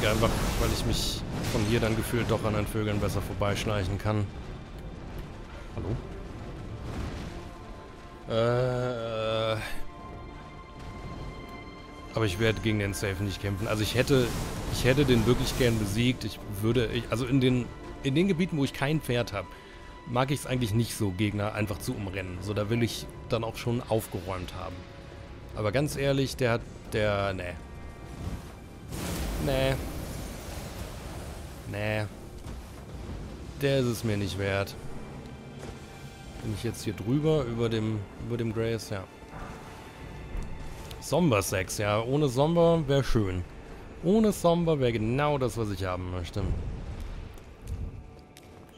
Speaker 1: Weg, einfach weil ich mich von hier dann gefühlt doch an den Vögeln besser vorbeischleichen kann. Hallo? Äh... Aber ich werde gegen den Safe nicht kämpfen. Also ich hätte, ich hätte den wirklich gern besiegt. Ich würde, ich, also in den, in den Gebieten, wo ich kein Pferd habe, mag ich es eigentlich nicht so, Gegner einfach zu umrennen. So, da will ich dann auch schon aufgeräumt haben. Aber ganz ehrlich, der hat, der, ne. Nee. Nee. Der ist es mir nicht wert. Bin ich jetzt hier drüber, über dem, über dem Grace, ja. Somber Sex, ja. Ohne Somber wäre schön. Ohne Somber wäre genau das, was ich haben möchte.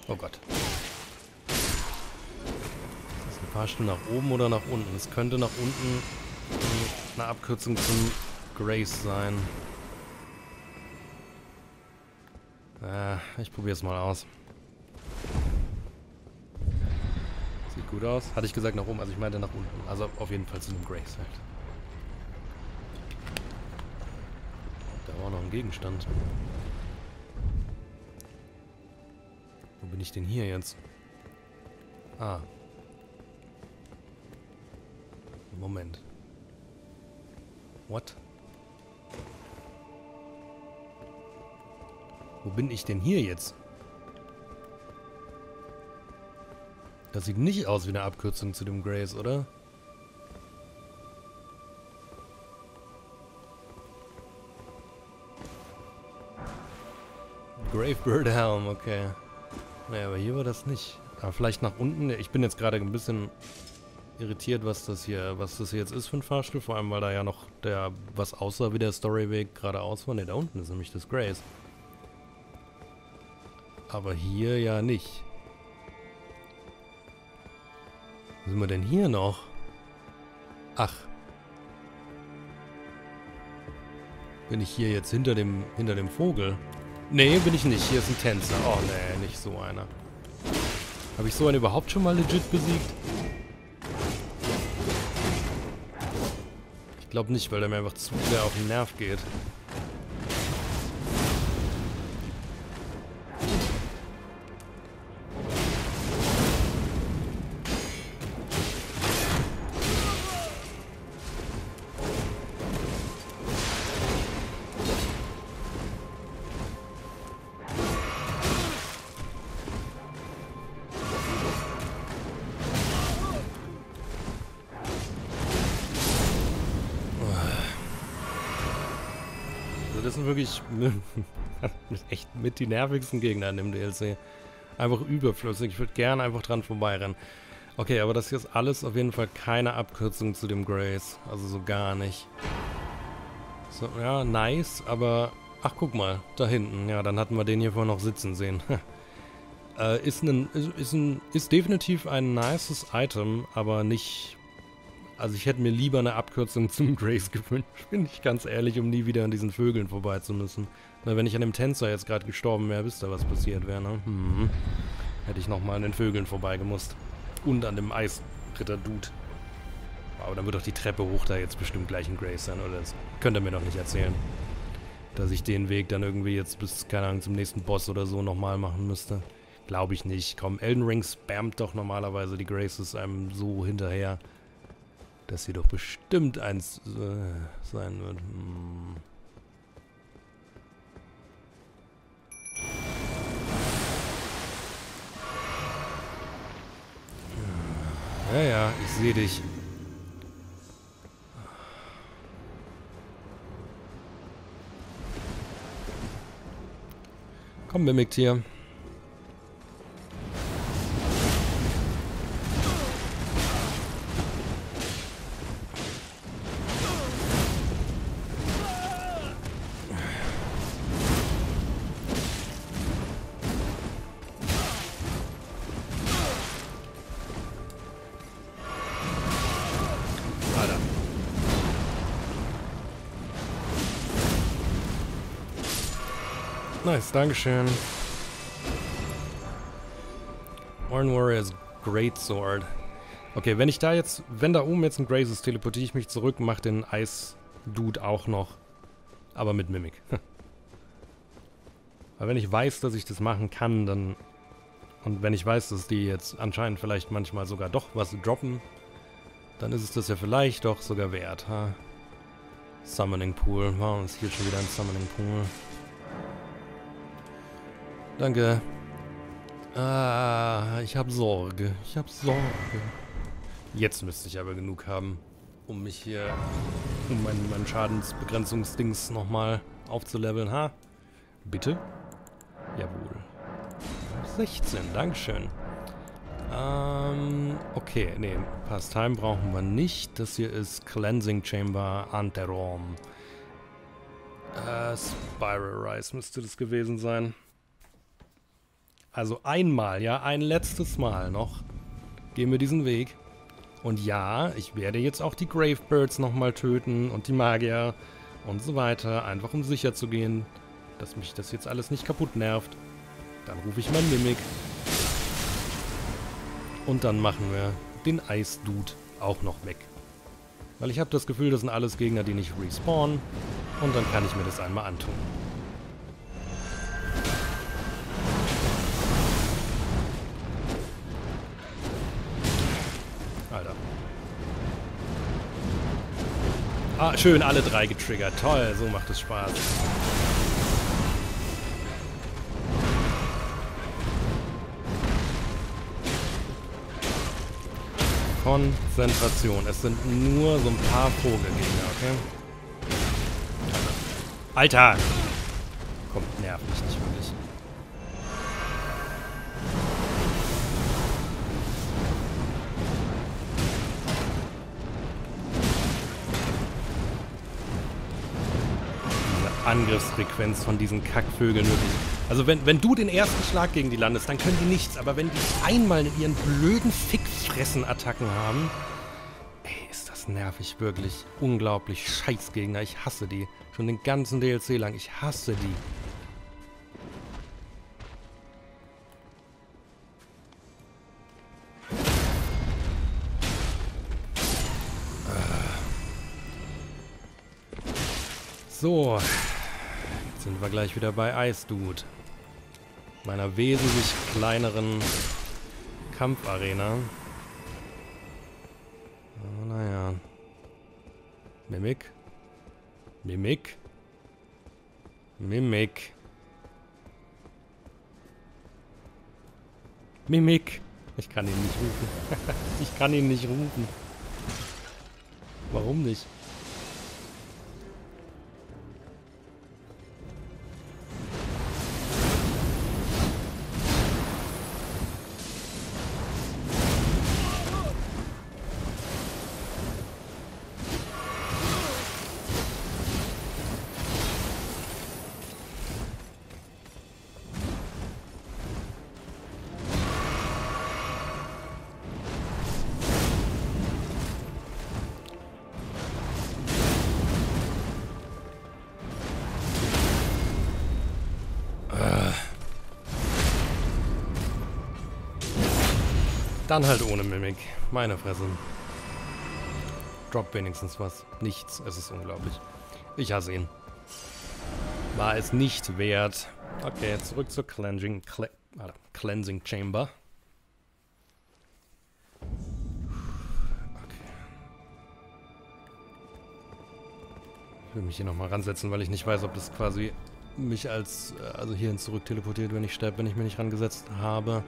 Speaker 1: Oh Gott. Das ist ein paar Stunden nach oben oder nach unten. Es könnte nach unten eine Abkürzung zum Grace sein. Äh, ich probiere es mal aus. Sieht gut aus. Hatte ich gesagt nach oben, also ich meinte nach unten. Also auf jeden Fall zu einem Grace halt. Da war noch ein Gegenstand. Wo bin ich denn hier jetzt? Ah. Moment. What? Wo bin ich denn hier jetzt? Das sieht nicht aus wie eine Abkürzung zu dem Grace, oder? Gravebird Helm, okay. Naja, aber hier war das nicht. Aber vielleicht nach unten. Ich bin jetzt gerade ein bisschen irritiert, was das hier, was das hier jetzt ist für ein Fahrstuhl. Vor allem, weil da ja noch der, was aussah wie der Storyweg geradeaus war. Ne, da unten ist nämlich das Grace. Aber hier ja nicht. Wo sind wir denn hier noch? Ach. Bin ich hier jetzt hinter dem, hinter dem Vogel? Nee, bin ich nicht. Hier ist ein Tänzer. Oh, nee, nicht so einer. Habe ich so einen überhaupt schon mal legit besiegt? Ich glaube nicht, weil der mir einfach zu sehr auf den Nerv geht. Echt mit die nervigsten Gegner in dem DLC. Einfach überflüssig. Ich würde gerne einfach dran vorbeirennen. Okay, aber das hier ist alles auf jeden Fall keine Abkürzung zu dem Grace. Also so gar nicht. So, ja, nice, aber... Ach, guck mal, da hinten. Ja, dann hatten wir den hier vorher noch sitzen sehen. *laughs* äh, ist, ein, ist, ein, ist definitiv ein nices Item, aber nicht... Also ich hätte mir lieber eine Abkürzung zum Grace gewünscht, *laughs* bin ich ganz ehrlich, um nie wieder an diesen Vögeln vorbei zu müssen. Na, wenn ich an dem Tänzer jetzt gerade gestorben wäre, wisst ihr, was passiert wäre, ne? Hm. Hätte ich nochmal an den Vögeln vorbeigemusst. Und an dem Eisritter-Dude. Aber dann wird doch die Treppe hoch da jetzt bestimmt gleich ein Grace sein, oder? Das könnt ihr mir noch nicht erzählen. Dass ich den Weg dann irgendwie jetzt bis, keine Ahnung, zum nächsten Boss oder so nochmal machen müsste. Glaube ich nicht. Komm, Elden Ring spammt doch normalerweise die Graces einem so hinterher, dass sie doch bestimmt eins äh, sein wird. Hm. Ja, ja, ich sehe dich. Komm, Mimiktier. Dankeschön. Iron Warrior's Great Sword. Okay, wenn ich da jetzt, wenn da oben jetzt ein Grace ist, teleportiere ich mich zurück, mache den Eis-Dude auch noch. Aber mit Mimik. *laughs* Weil wenn ich weiß, dass ich das machen kann, dann... Und wenn ich weiß, dass die jetzt anscheinend vielleicht manchmal sogar doch was droppen, dann ist es das ja vielleicht doch sogar wert, ha? Summoning Pool. Wow, ist hier schon wieder ein Summoning Pool. Danke. Ah, ich habe Sorge. Ich habe Sorge. Jetzt müsste ich aber genug haben, um mich hier, um mein, mein Schadensbegrenzungsdings nochmal aufzuleveln. Ha? Bitte? Jawohl. 16, Dankeschön. Ähm, okay, nee, Pastime brauchen wir nicht. Das hier ist Cleansing Chamber Anterom. Äh, Spiral Rise müsste das gewesen sein. Also einmal, ja, ein letztes Mal noch gehen wir diesen Weg. Und ja, ich werde jetzt auch die Gravebirds nochmal töten und die Magier und so weiter, einfach um sicher zu gehen, dass mich das jetzt alles nicht kaputt nervt. Dann rufe ich mein Mimik. Und dann machen wir den Eisdude auch noch weg. Weil ich habe das Gefühl, das sind alles Gegner, die nicht respawnen. Und dann kann ich mir das einmal antun. Ah, schön, alle drei getriggert. Toll, so macht es Spaß. Konzentration. Es sind nur so ein paar Vogelgegner, okay? Alter! Kommt, nervt mich nicht wirklich. Angriffsfrequenz von diesen Kackvögeln wirklich. Also wenn, wenn du den ersten Schlag gegen die landest, dann können die nichts. Aber wenn die einmal in ihren blöden Fickfressen-Attacken haben... Ey, ist das nervig, wirklich. Unglaublich. Scheißgegner. Ich hasse die. Schon den ganzen DLC lang. Ich hasse die. So, sind wir gleich wieder bei Eisdude. Meiner wesentlich kleineren Kampfarena. Oh, naja. Mimik. Mimik. Mimik. Mimik. Ich kann ihn nicht rufen. *laughs* ich kann ihn nicht rufen. Warum nicht? Dann halt ohne Mimik. Meine Fresse. Drop wenigstens was. Nichts. Es ist unglaublich. Ich hasse ihn. War es nicht wert. Okay, zurück zur Cleansing, Cle warte, Cleansing Chamber. Ich will mich hier nochmal ransetzen, weil ich nicht weiß, ob das quasi mich als, äh, also hierhin zurück teleportiert, wenn ich sterbe, wenn ich mich nicht rangesetzt habe.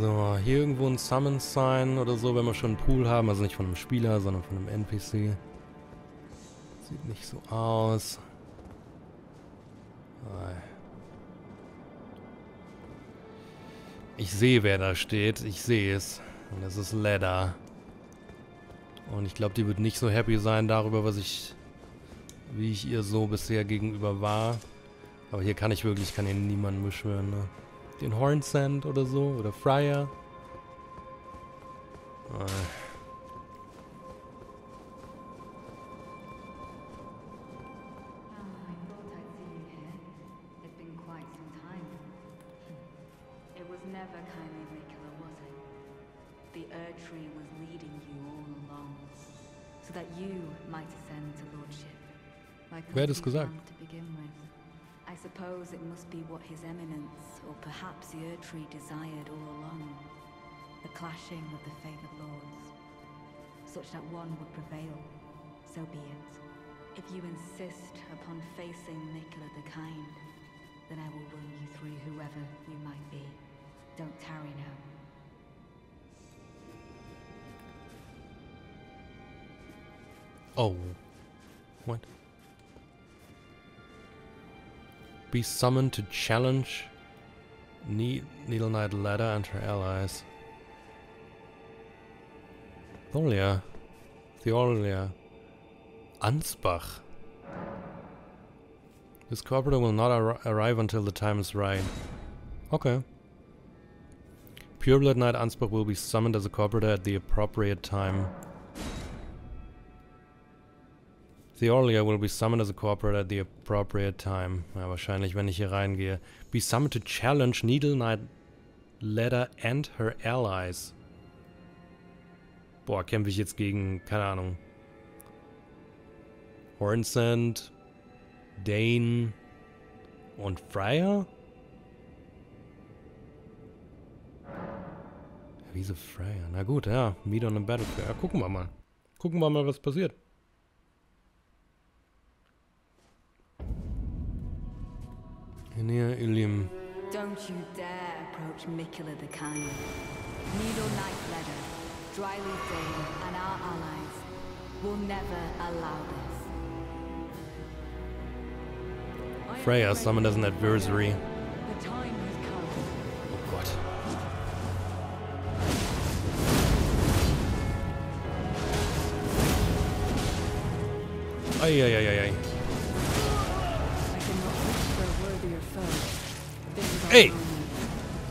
Speaker 1: So, hier irgendwo ein Summon Sign oder so, wenn wir schon einen Pool haben. Also nicht von einem Spieler, sondern von einem NPC. Sieht nicht so aus. Ich sehe, wer da steht. Ich sehe es. Und das ist Ledda. Und ich glaube, die wird nicht so happy sein darüber, was ich... Wie ich ihr so bisher gegenüber war. Aber hier kann ich wirklich, kann hier niemanden beschwören, ne? Den Hornsand oder so. Oder Fryer. Äh. Wer hat es gesagt?
Speaker 3: Suppose it must be what His Eminence, or perhaps the Erdtree desired all along. The clashing of the favored lords. Such that one would prevail. So be it. If you insist upon facing Nicola the Kind, then I will run you through whoever you might be. Don't tarry now.
Speaker 1: Oh. What? Be summoned to challenge ne Needle Knight Ladder and her allies. Tholia. Theolia. Ansbach. This cooperator will not ar arrive until the time is right. Okay. Pureblood Knight Ansbach will be summoned as a cooperator at the appropriate time. Theolia will be summoned as a cooperator at the appropriate time. Ja, wahrscheinlich, wenn ich hier reingehe. Be summoned to challenge Needle Knight Ladder and her allies. Boah, kämpfe ich jetzt gegen, keine Ahnung. Hornsand, Dane und Fryer? Wieso Fryer? Na gut, ja. Meet on the Battlefield. Ja, gucken wir mal. Gucken wir mal, was passiert. Enea Ilium.
Speaker 3: Don't you dare approach Mikula the Kind. Needle Dryleaf Dane, and our allies will never allow this.
Speaker 1: Freya summoned as an adversary.
Speaker 3: The time has come.
Speaker 1: Oh Gott. Eieieiei. Ey!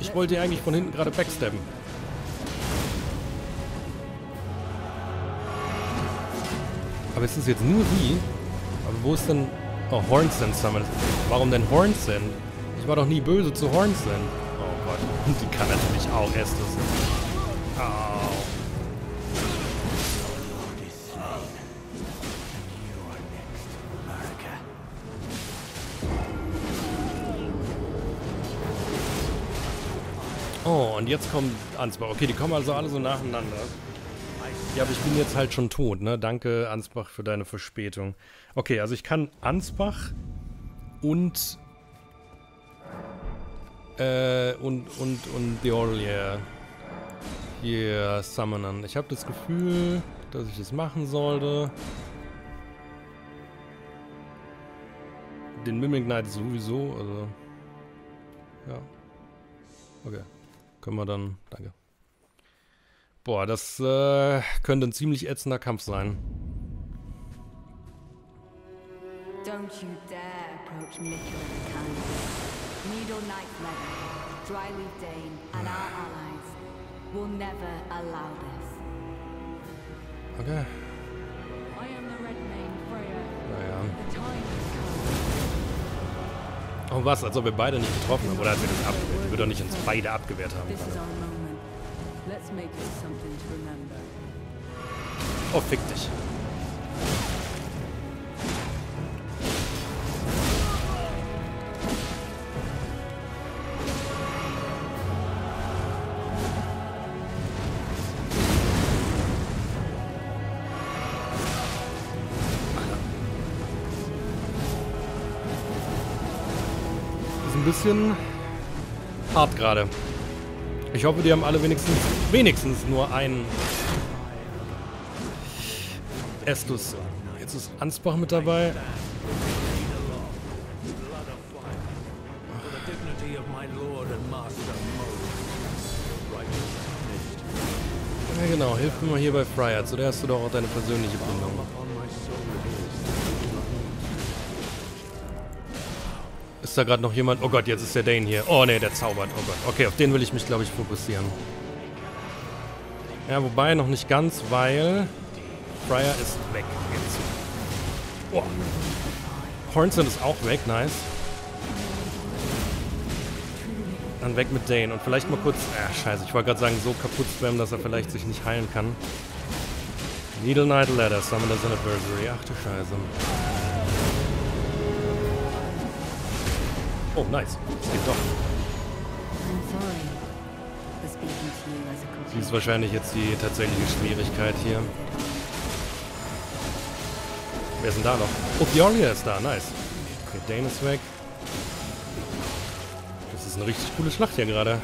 Speaker 1: Ich wollte eigentlich von hinten gerade backstabben. Aber es ist jetzt nur sie. Aber wo ist denn... Oh, Hornsend Summon. Warum denn Hornsend? Ich war doch nie böse zu Hornsend. Oh Gott. Und *laughs* die kann natürlich auch Estes. Au. Oh, und jetzt kommt Ansbach. Okay, die kommen also alle so nacheinander. Ja, aber ich bin jetzt halt schon tot, ne? Danke, Ansbach, für deine Verspätung. Okay, also ich kann Ansbach und äh, und, und, und The Orlier hier summonen. Ich habe das Gefühl, dass ich das machen sollte. Den Mimic Knight sowieso, also... Ja. Okay. Können wir dann... Danke. Boah, das äh, könnte ein ziemlich ätzender Kampf sein.
Speaker 3: Don't you dare approach the Kind. Needle Knight Leather, Dryleaf Dane, and our allies will never allow this.
Speaker 1: Okay.
Speaker 3: I am the Red Mane Freya.
Speaker 1: Naja. Oh was, als ob wir beide nicht getroffen haben. Oder als wir das abgewehrt. Ich würde doch nicht uns beide abgewehrt haben. Oh, fick dich. Gerade. Ich hoffe, die haben alle wenigstens wenigstens nur einen Estus. Jetzt ist Ansbach mit dabei. Ja genau, hilf mir mal hier bei Freiheit. Zu der hast du doch auch deine persönliche Bindung. Ist da gerade noch jemand? Oh Gott, jetzt ist der Dane hier. Oh ne, der zaubert. Oh Gott. Okay, auf den will ich mich, glaube ich, fokussieren. Ja, wobei noch nicht ganz, weil Fryer ist weg jetzt. Oh. Hornson ist auch weg, nice. Dann weg mit Dane und vielleicht mal kurz... Ah, scheiße, ich wollte gerade sagen, so kaputt spammen, dass er vielleicht sich nicht heilen kann. Needle Knight Ladder, Summoner's Anniversary. Ach du Scheiße. Oh, nice. Das geht doch. Sie ist wahrscheinlich jetzt die tatsächliche Schwierigkeit hier. Wer ist denn da noch? Oh, Fioria ist da, nice. Okay, Dane ist weg. Das ist eine richtig coole Schlacht hier gerade.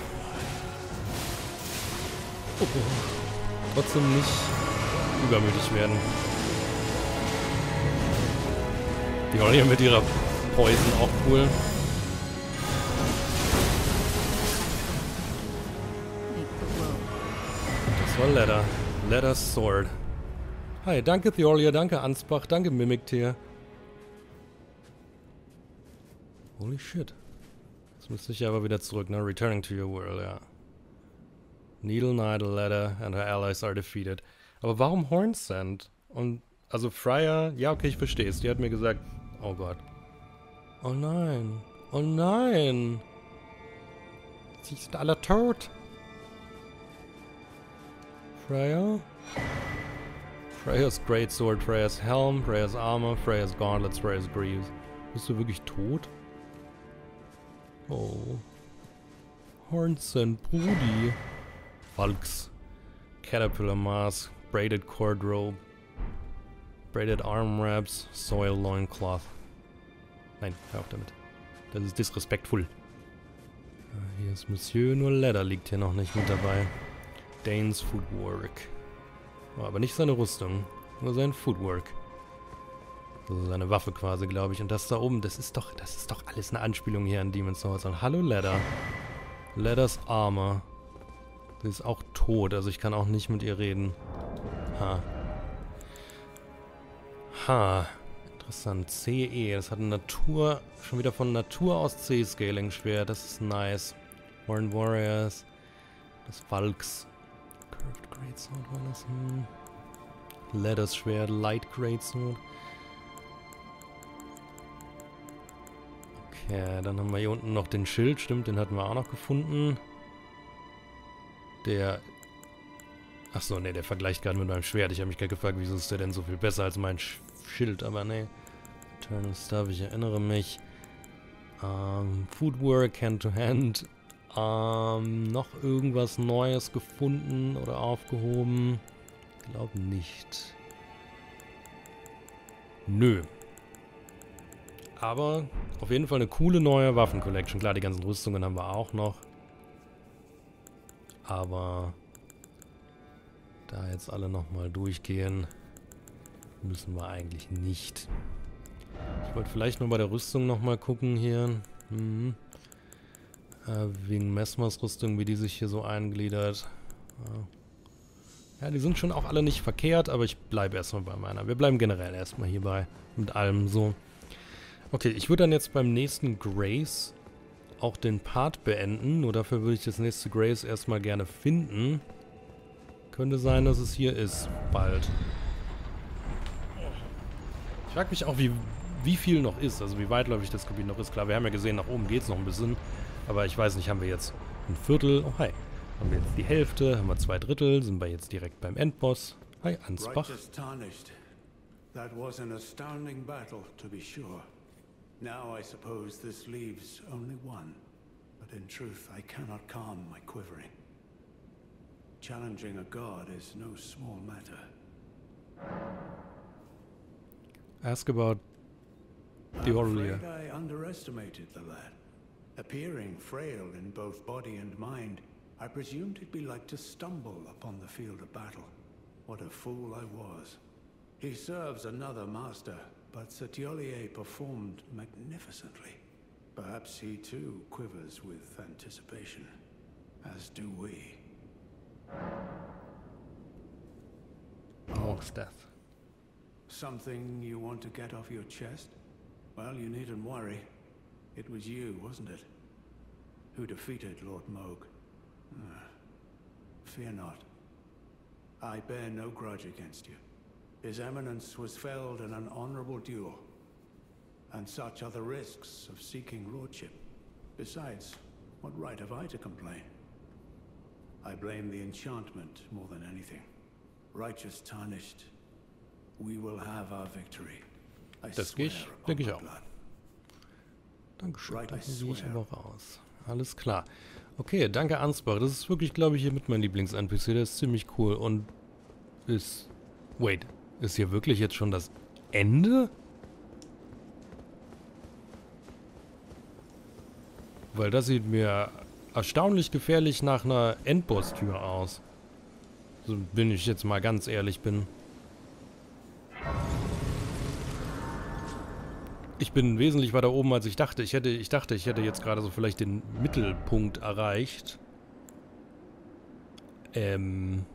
Speaker 1: Oh, oh. Trotzdem nicht übermütig werden. Fioria mit ihrer Poison auch cool. War Ladder. Ladder's Sword. Hi, danke Theolia, danke Ansbach, danke Mimiktier. Holy shit. Jetzt müsste ich aber wieder zurück, ne? Returning to your world, ja. Needle Knight, Ladder and her allies are defeated. Aber warum Hornsand? Und, also Fryer, ja okay, ich verstehe es. Die hat mir gesagt, oh Gott. Oh nein. Oh nein. Sie sind alle tot. Freya? Freya's Greatsword, Freya's Helm, Freya's Armor, Freya's Gauntlets, Freya's Greaves. Bist du wirklich tot? Oh. Hornson, Brudi. Valks. Caterpillar Mask, Braided Cord Robe. Braided Arm Wraps, Soil Loincloth. Nein, hör auf damit. Das ist disrespektvoll. Ah, Hier ist Monsieur, nur Leather liegt hier noch nicht mit dabei. Dane's Footwork. Oh, aber nicht seine Rüstung, nur sein Footwork. Also seine Waffe quasi, glaube ich. Und das da oben, das ist doch, das ist doch alles eine Anspielung hier an Demon's Souls. Und hallo Leather. Leathers Armor. Sie ist auch tot, also ich kann auch nicht mit ihr reden. Ha. Ha. Interessant. CE, das hat eine Natur, schon wieder von Natur aus C-Scaling schwer. Das ist nice. Warren Warriors. Das Valks. Curved Greatsword war das. Hm. Letters Schwert, Light Greatsword. Okay, dann haben wir hier unten noch den Schild. Stimmt, den hatten wir auch noch gefunden. Der... Achso, ne, der vergleicht gerade mit meinem Schwert. Ich habe mich gerade gefragt, wieso ist der denn so viel besser als mein Sch Schild, aber ne. Eternal Stuff, ich erinnere mich. Ähm, Footwork, Hand-to-Hand. Ähm, noch irgendwas Neues gefunden oder aufgehoben? Glaub nicht. Nö. Aber auf jeden Fall eine coole neue Waffen-Collection. Klar, die ganzen Rüstungen haben wir auch noch. Aber da jetzt alle nochmal durchgehen, müssen wir eigentlich nicht. Ich wollte vielleicht nur bei der Rüstung nochmal gucken hier. Mhm. Äh, wegen Messmers Rüstung, wie die sich hier so eingliedert. Ja. ja, die sind schon auch alle nicht verkehrt, aber ich bleibe erstmal bei meiner. Wir bleiben generell erstmal hierbei. Mit allem so. Okay, ich würde dann jetzt beim nächsten Grace auch den Part beenden. Nur dafür würde ich das nächste Grace erstmal gerne finden. Könnte sein, dass es hier ist. Bald. Ich frage mich auch, wie, wie viel noch ist. Also wie weitläufig das Gebiet noch ist. Klar, wir haben ja gesehen, nach oben geht es noch ein bisschen. Aber ich weiß nicht, haben wir jetzt ein Viertel... Oh, hi. Haben wir jetzt die Hälfte, haben wir zwei Drittel, sind wir jetzt direkt beim Endboss. Hi, Ansbach.
Speaker 2: That was an astounding battle, to be sure. Now I suppose this leaves only one. But in truth, I cannot calm my quivering. Challenging a god is no small matter.
Speaker 1: Ask about the
Speaker 2: afraid I underestimated the lad. Appearing frail in both body and mind, I presumed it'd be like to stumble upon the field of battle. What a fool I was. He serves another master, but Satiolier performed magnificently. Perhaps he too quivers with anticipation, as do we.
Speaker 1: Orc's death.
Speaker 2: Something you want to get off your chest? Well, you needn't worry. It was you, wasn't it? Who defeated Lord Moog. Ah, Fear not. I bear no grudge against you. His Eminence was felled in an honorable duel. And such are the risks of seeking lordship. Besides, what right have I to complain? I blame the enchantment more than anything. Righteous tarnished. We will have our victory. I
Speaker 1: Das
Speaker 2: swear
Speaker 1: ich-
Speaker 2: upon
Speaker 1: denke ich auch.
Speaker 2: blood.
Speaker 1: Dankeschön,
Speaker 2: Right, I
Speaker 1: dann gehe ich aber raus. Alles klar. Okay, danke Ansbach. Das ist wirklich, glaube ich, hier mit mein Lieblings-NPC. Der ist ziemlich cool und ist... Wait, ist hier wirklich jetzt schon das Ende? Weil das sieht mir erstaunlich gefährlich nach einer Endboss-Tür aus. So, wenn ich jetzt mal ganz ehrlich bin. Ich bin wesentlich weiter oben, als ich dachte. Ich hätte, ich dachte, ich hätte jetzt gerade so vielleicht den Mittelpunkt erreicht. Ähm.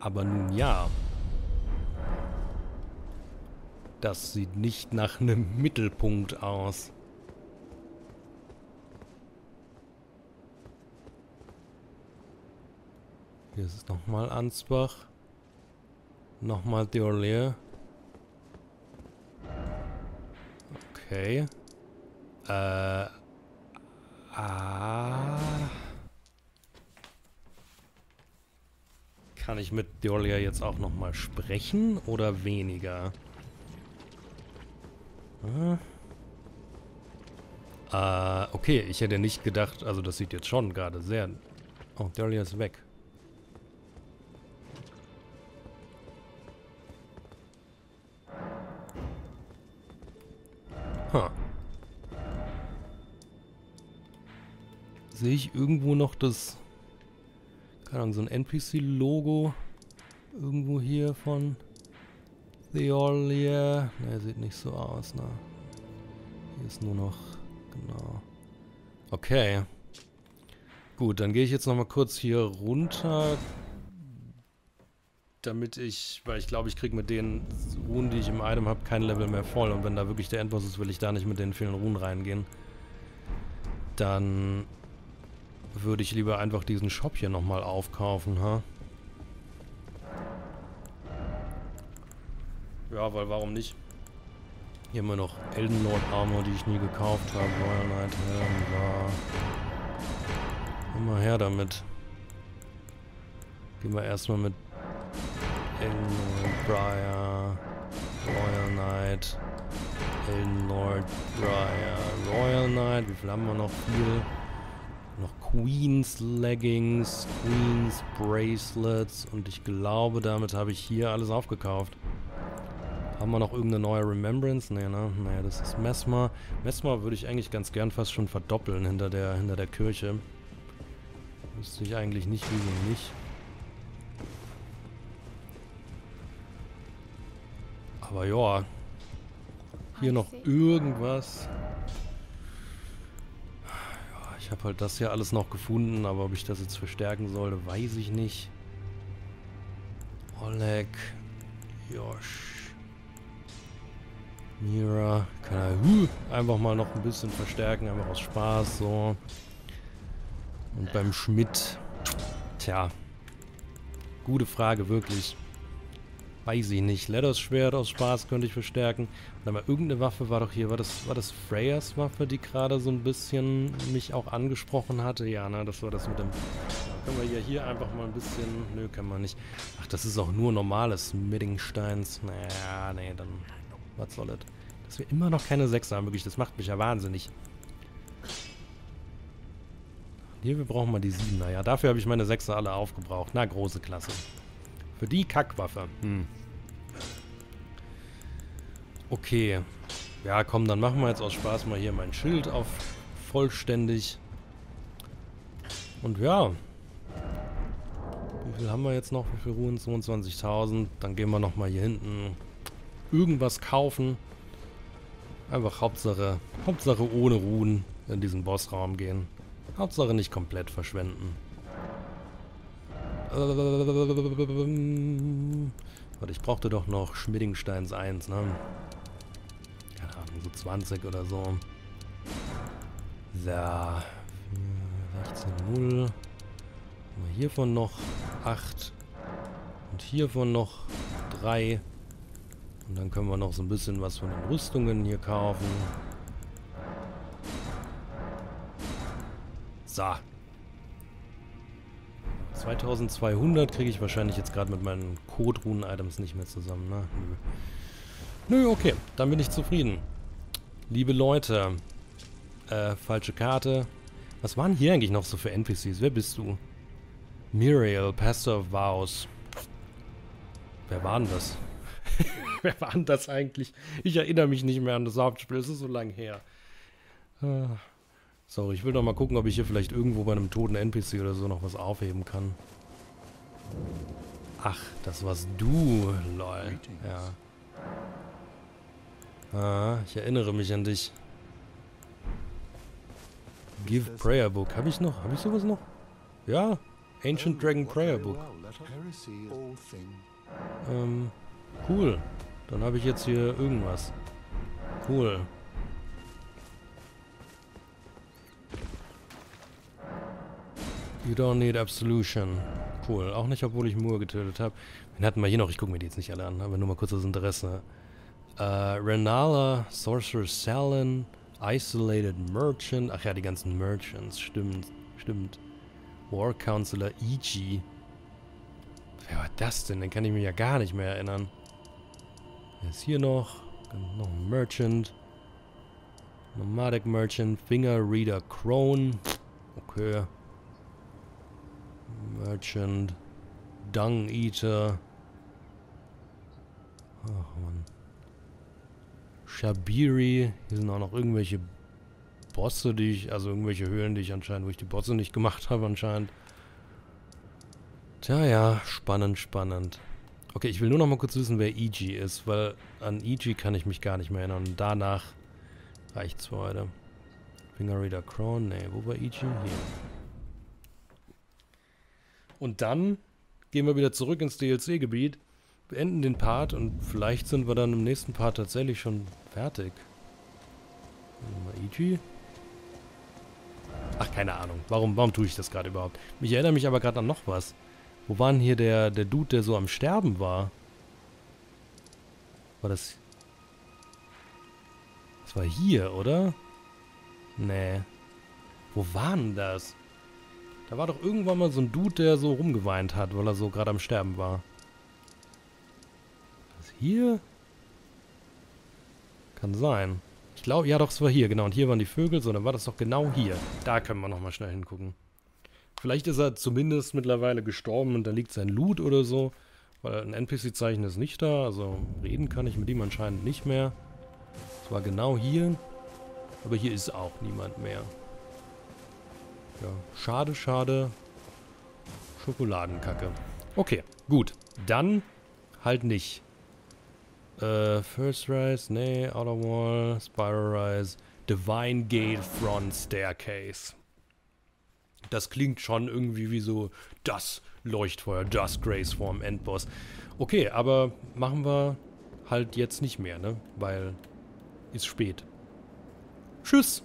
Speaker 1: Aber nun ja. Das sieht nicht nach einem Mittelpunkt aus. Hier ist nochmal Ansbach. Nochmal Deorlear. Okay. Äh. Ah. Kann ich mit Deolia jetzt auch nochmal sprechen oder weniger? Äh, okay, ich hätte nicht gedacht, also das sieht jetzt schon gerade sehr... Oh, Deolia ist weg. Huh. Sehe ich irgendwo noch das... Keine Ahnung, so ein NPC-Logo irgendwo hier von Theolia. Ne, sieht nicht so aus, ne? Hier ist nur noch... Genau. Okay. Gut, dann gehe ich jetzt nochmal kurz hier runter. Damit ich, weil ich glaube, ich kriege mit den Runen, die ich im Item habe, kein Level mehr voll. Und wenn da wirklich der Endboss ist, will ich da nicht mit den vielen Runen reingehen. Dann würde ich lieber einfach diesen Shop hier nochmal aufkaufen, ha? Ja, weil warum nicht? Hier haben wir noch Elden Lord Armor, die ich nie gekauft habe. Royal Knight Helm. Immer her damit. Gehen wir erstmal mit Elden Lord Briar, Royal Knight, Elden Lord Briar, Royal Knight. Wie viel haben wir noch? Viel. Noch Queen's Leggings, Queen's Bracelets und ich glaube, damit habe ich hier alles aufgekauft. Haben wir noch irgendeine neue Remembrance? Nee, ne? Nee, das ist Mesmer. Mesmer würde ich eigentlich ganz gern fast schon verdoppeln hinter der, hinter der Kirche. Wüsste ich eigentlich nicht, wieso nicht. Aber ja. Hier noch irgendwas. Ja, ich habe halt das hier alles noch gefunden, aber ob ich das jetzt verstärken sollte, weiß ich nicht. Oleg. Josh. Mira. Kann er einfach mal noch ein bisschen verstärken, einfach aus Spaß, so. Und beim Schmidt. Tja. Gute Frage, wirklich. Weiß ich nicht. Letters Schwert aus Spaß könnte ich verstärken. Und aber irgendeine Waffe war doch hier. War das, war das Freyas Waffe, die gerade so ein bisschen mich auch angesprochen hatte? Ja, ne? Das war das mit dem... Ja, können wir ja hier einfach mal ein bisschen... Nö, kann man nicht. Ach, das ist auch nur normales Middingsteins. Naja, nee, dann... Was soll das? Dass wir immer noch keine 6 haben, wirklich. Das macht mich ja wahnsinnig. Hier, wir brauchen mal die 7er. Ja, dafür habe ich meine 6er alle aufgebraucht. Na, große Klasse. Für die Kackwaffe. Hm. Okay. Ja, komm, dann machen wir jetzt aus Spaß mal hier mein Schild auf vollständig. Und ja. Wie viel haben wir jetzt noch? Wie viel Ruhen? 22.000. Dann gehen wir nochmal hier hinten irgendwas kaufen. Einfach Hauptsache, Hauptsache ohne Ruhen in diesen Bossraum gehen. Hauptsache nicht komplett verschwenden. Warte, ich brauchte doch noch Schmiddingsteins 1, ne? Keine Ahnung, so 20 oder so. So. 16, 0. Hiervon noch 8. Und hiervon noch 3. Und dann können wir noch so ein bisschen was von den Rüstungen hier kaufen. So. 2200 kriege ich wahrscheinlich jetzt gerade mit meinen Code-Runen-Items nicht mehr zusammen, ne? Nö. Nö, okay. Dann bin ich zufrieden. Liebe Leute. Äh, falsche Karte. Was waren hier eigentlich noch so für NPCs? Wer bist du? Muriel, Pastor of Vows. Wer war denn das? *laughs* Wer war denn das eigentlich? Ich erinnere mich nicht mehr an das Hauptspiel. Es ist so lang her. Ah. Sorry, ich will doch mal gucken, ob ich hier vielleicht irgendwo bei einem toten NPC oder so noch was aufheben kann. Ach, das warst du, lol. Ja. Ah, ich erinnere mich an dich. Give Prayer Book. Habe ich noch? Habe ich sowas noch? Ja. Ancient Dragon Prayer Book. Ähm, cool. Dann habe ich jetzt hier irgendwas. Cool. You don't need absolution. Cool. Auch nicht, obwohl ich Moore getötet habe. Wen hatten wir hier noch? Ich gucke mir die jetzt nicht alle an, aber nur mal kurz das Interesse. Uh, Renala, Sorcerer Salon, Isolated Merchant. Ach ja, die ganzen Merchants. Stimmt. Stimmt. War Counselor E.G. Wer war das denn? Den kann ich mich ja gar nicht mehr erinnern. Wer ist hier noch? Noch ein Merchant. Nomadic Merchant. Finger Reader Crone. Okay. Merchant. Dung Eater. Ach man. Shabiri. Hier sind auch noch irgendwelche Bosse, die ich, also irgendwelche Höhlen, die ich anscheinend, wo ich die Bosse nicht gemacht habe anscheinend. Tja, ja, spannend, spannend. Okay, ich will nur noch mal kurz wissen, wer EG ist, weil an EG kann ich mich gar nicht mehr erinnern. Und danach reicht's für heute. Fingerreader Crown, nee, wo war EG? Hier. Und dann gehen wir wieder zurück ins DLC-Gebiet, beenden den Part und vielleicht sind wir dann im nächsten Part tatsächlich schon fertig. Mal EG. Ach, keine Ahnung. Warum, warum tue ich das gerade überhaupt? Ich erinnere mich aber gerade an noch was. Wo war denn hier der, der Dude, der so am Sterben war? War das... Das war hier, oder? Nee. Wo war denn das? Da war doch irgendwann mal so ein Dude, der so rumgeweint hat, weil er so gerade am Sterben war. Was hier? Kann sein. Ich glaube, ja doch, es war hier, genau. Und hier waren die Vögel, so, dann war das doch genau hier. Da können wir nochmal schnell hingucken. Vielleicht ist er zumindest mittlerweile gestorben und da liegt sein Loot oder so. Weil ein NPC-Zeichen ist nicht da, also reden kann ich mit ihm anscheinend nicht mehr. Es war genau hier. Aber hier ist auch niemand mehr. Ja, schade, schade. Schokoladenkacke. Okay, gut. Dann halt nicht. Äh, First Rise, nee, Outer Wall, Spiral Rise, Divine Gate Front Staircase. Das klingt schon irgendwie wie so das Leuchtfeuer, das Grace vorm Endboss. Okay, aber machen wir halt jetzt nicht mehr, ne? Weil ist spät. Tschüss!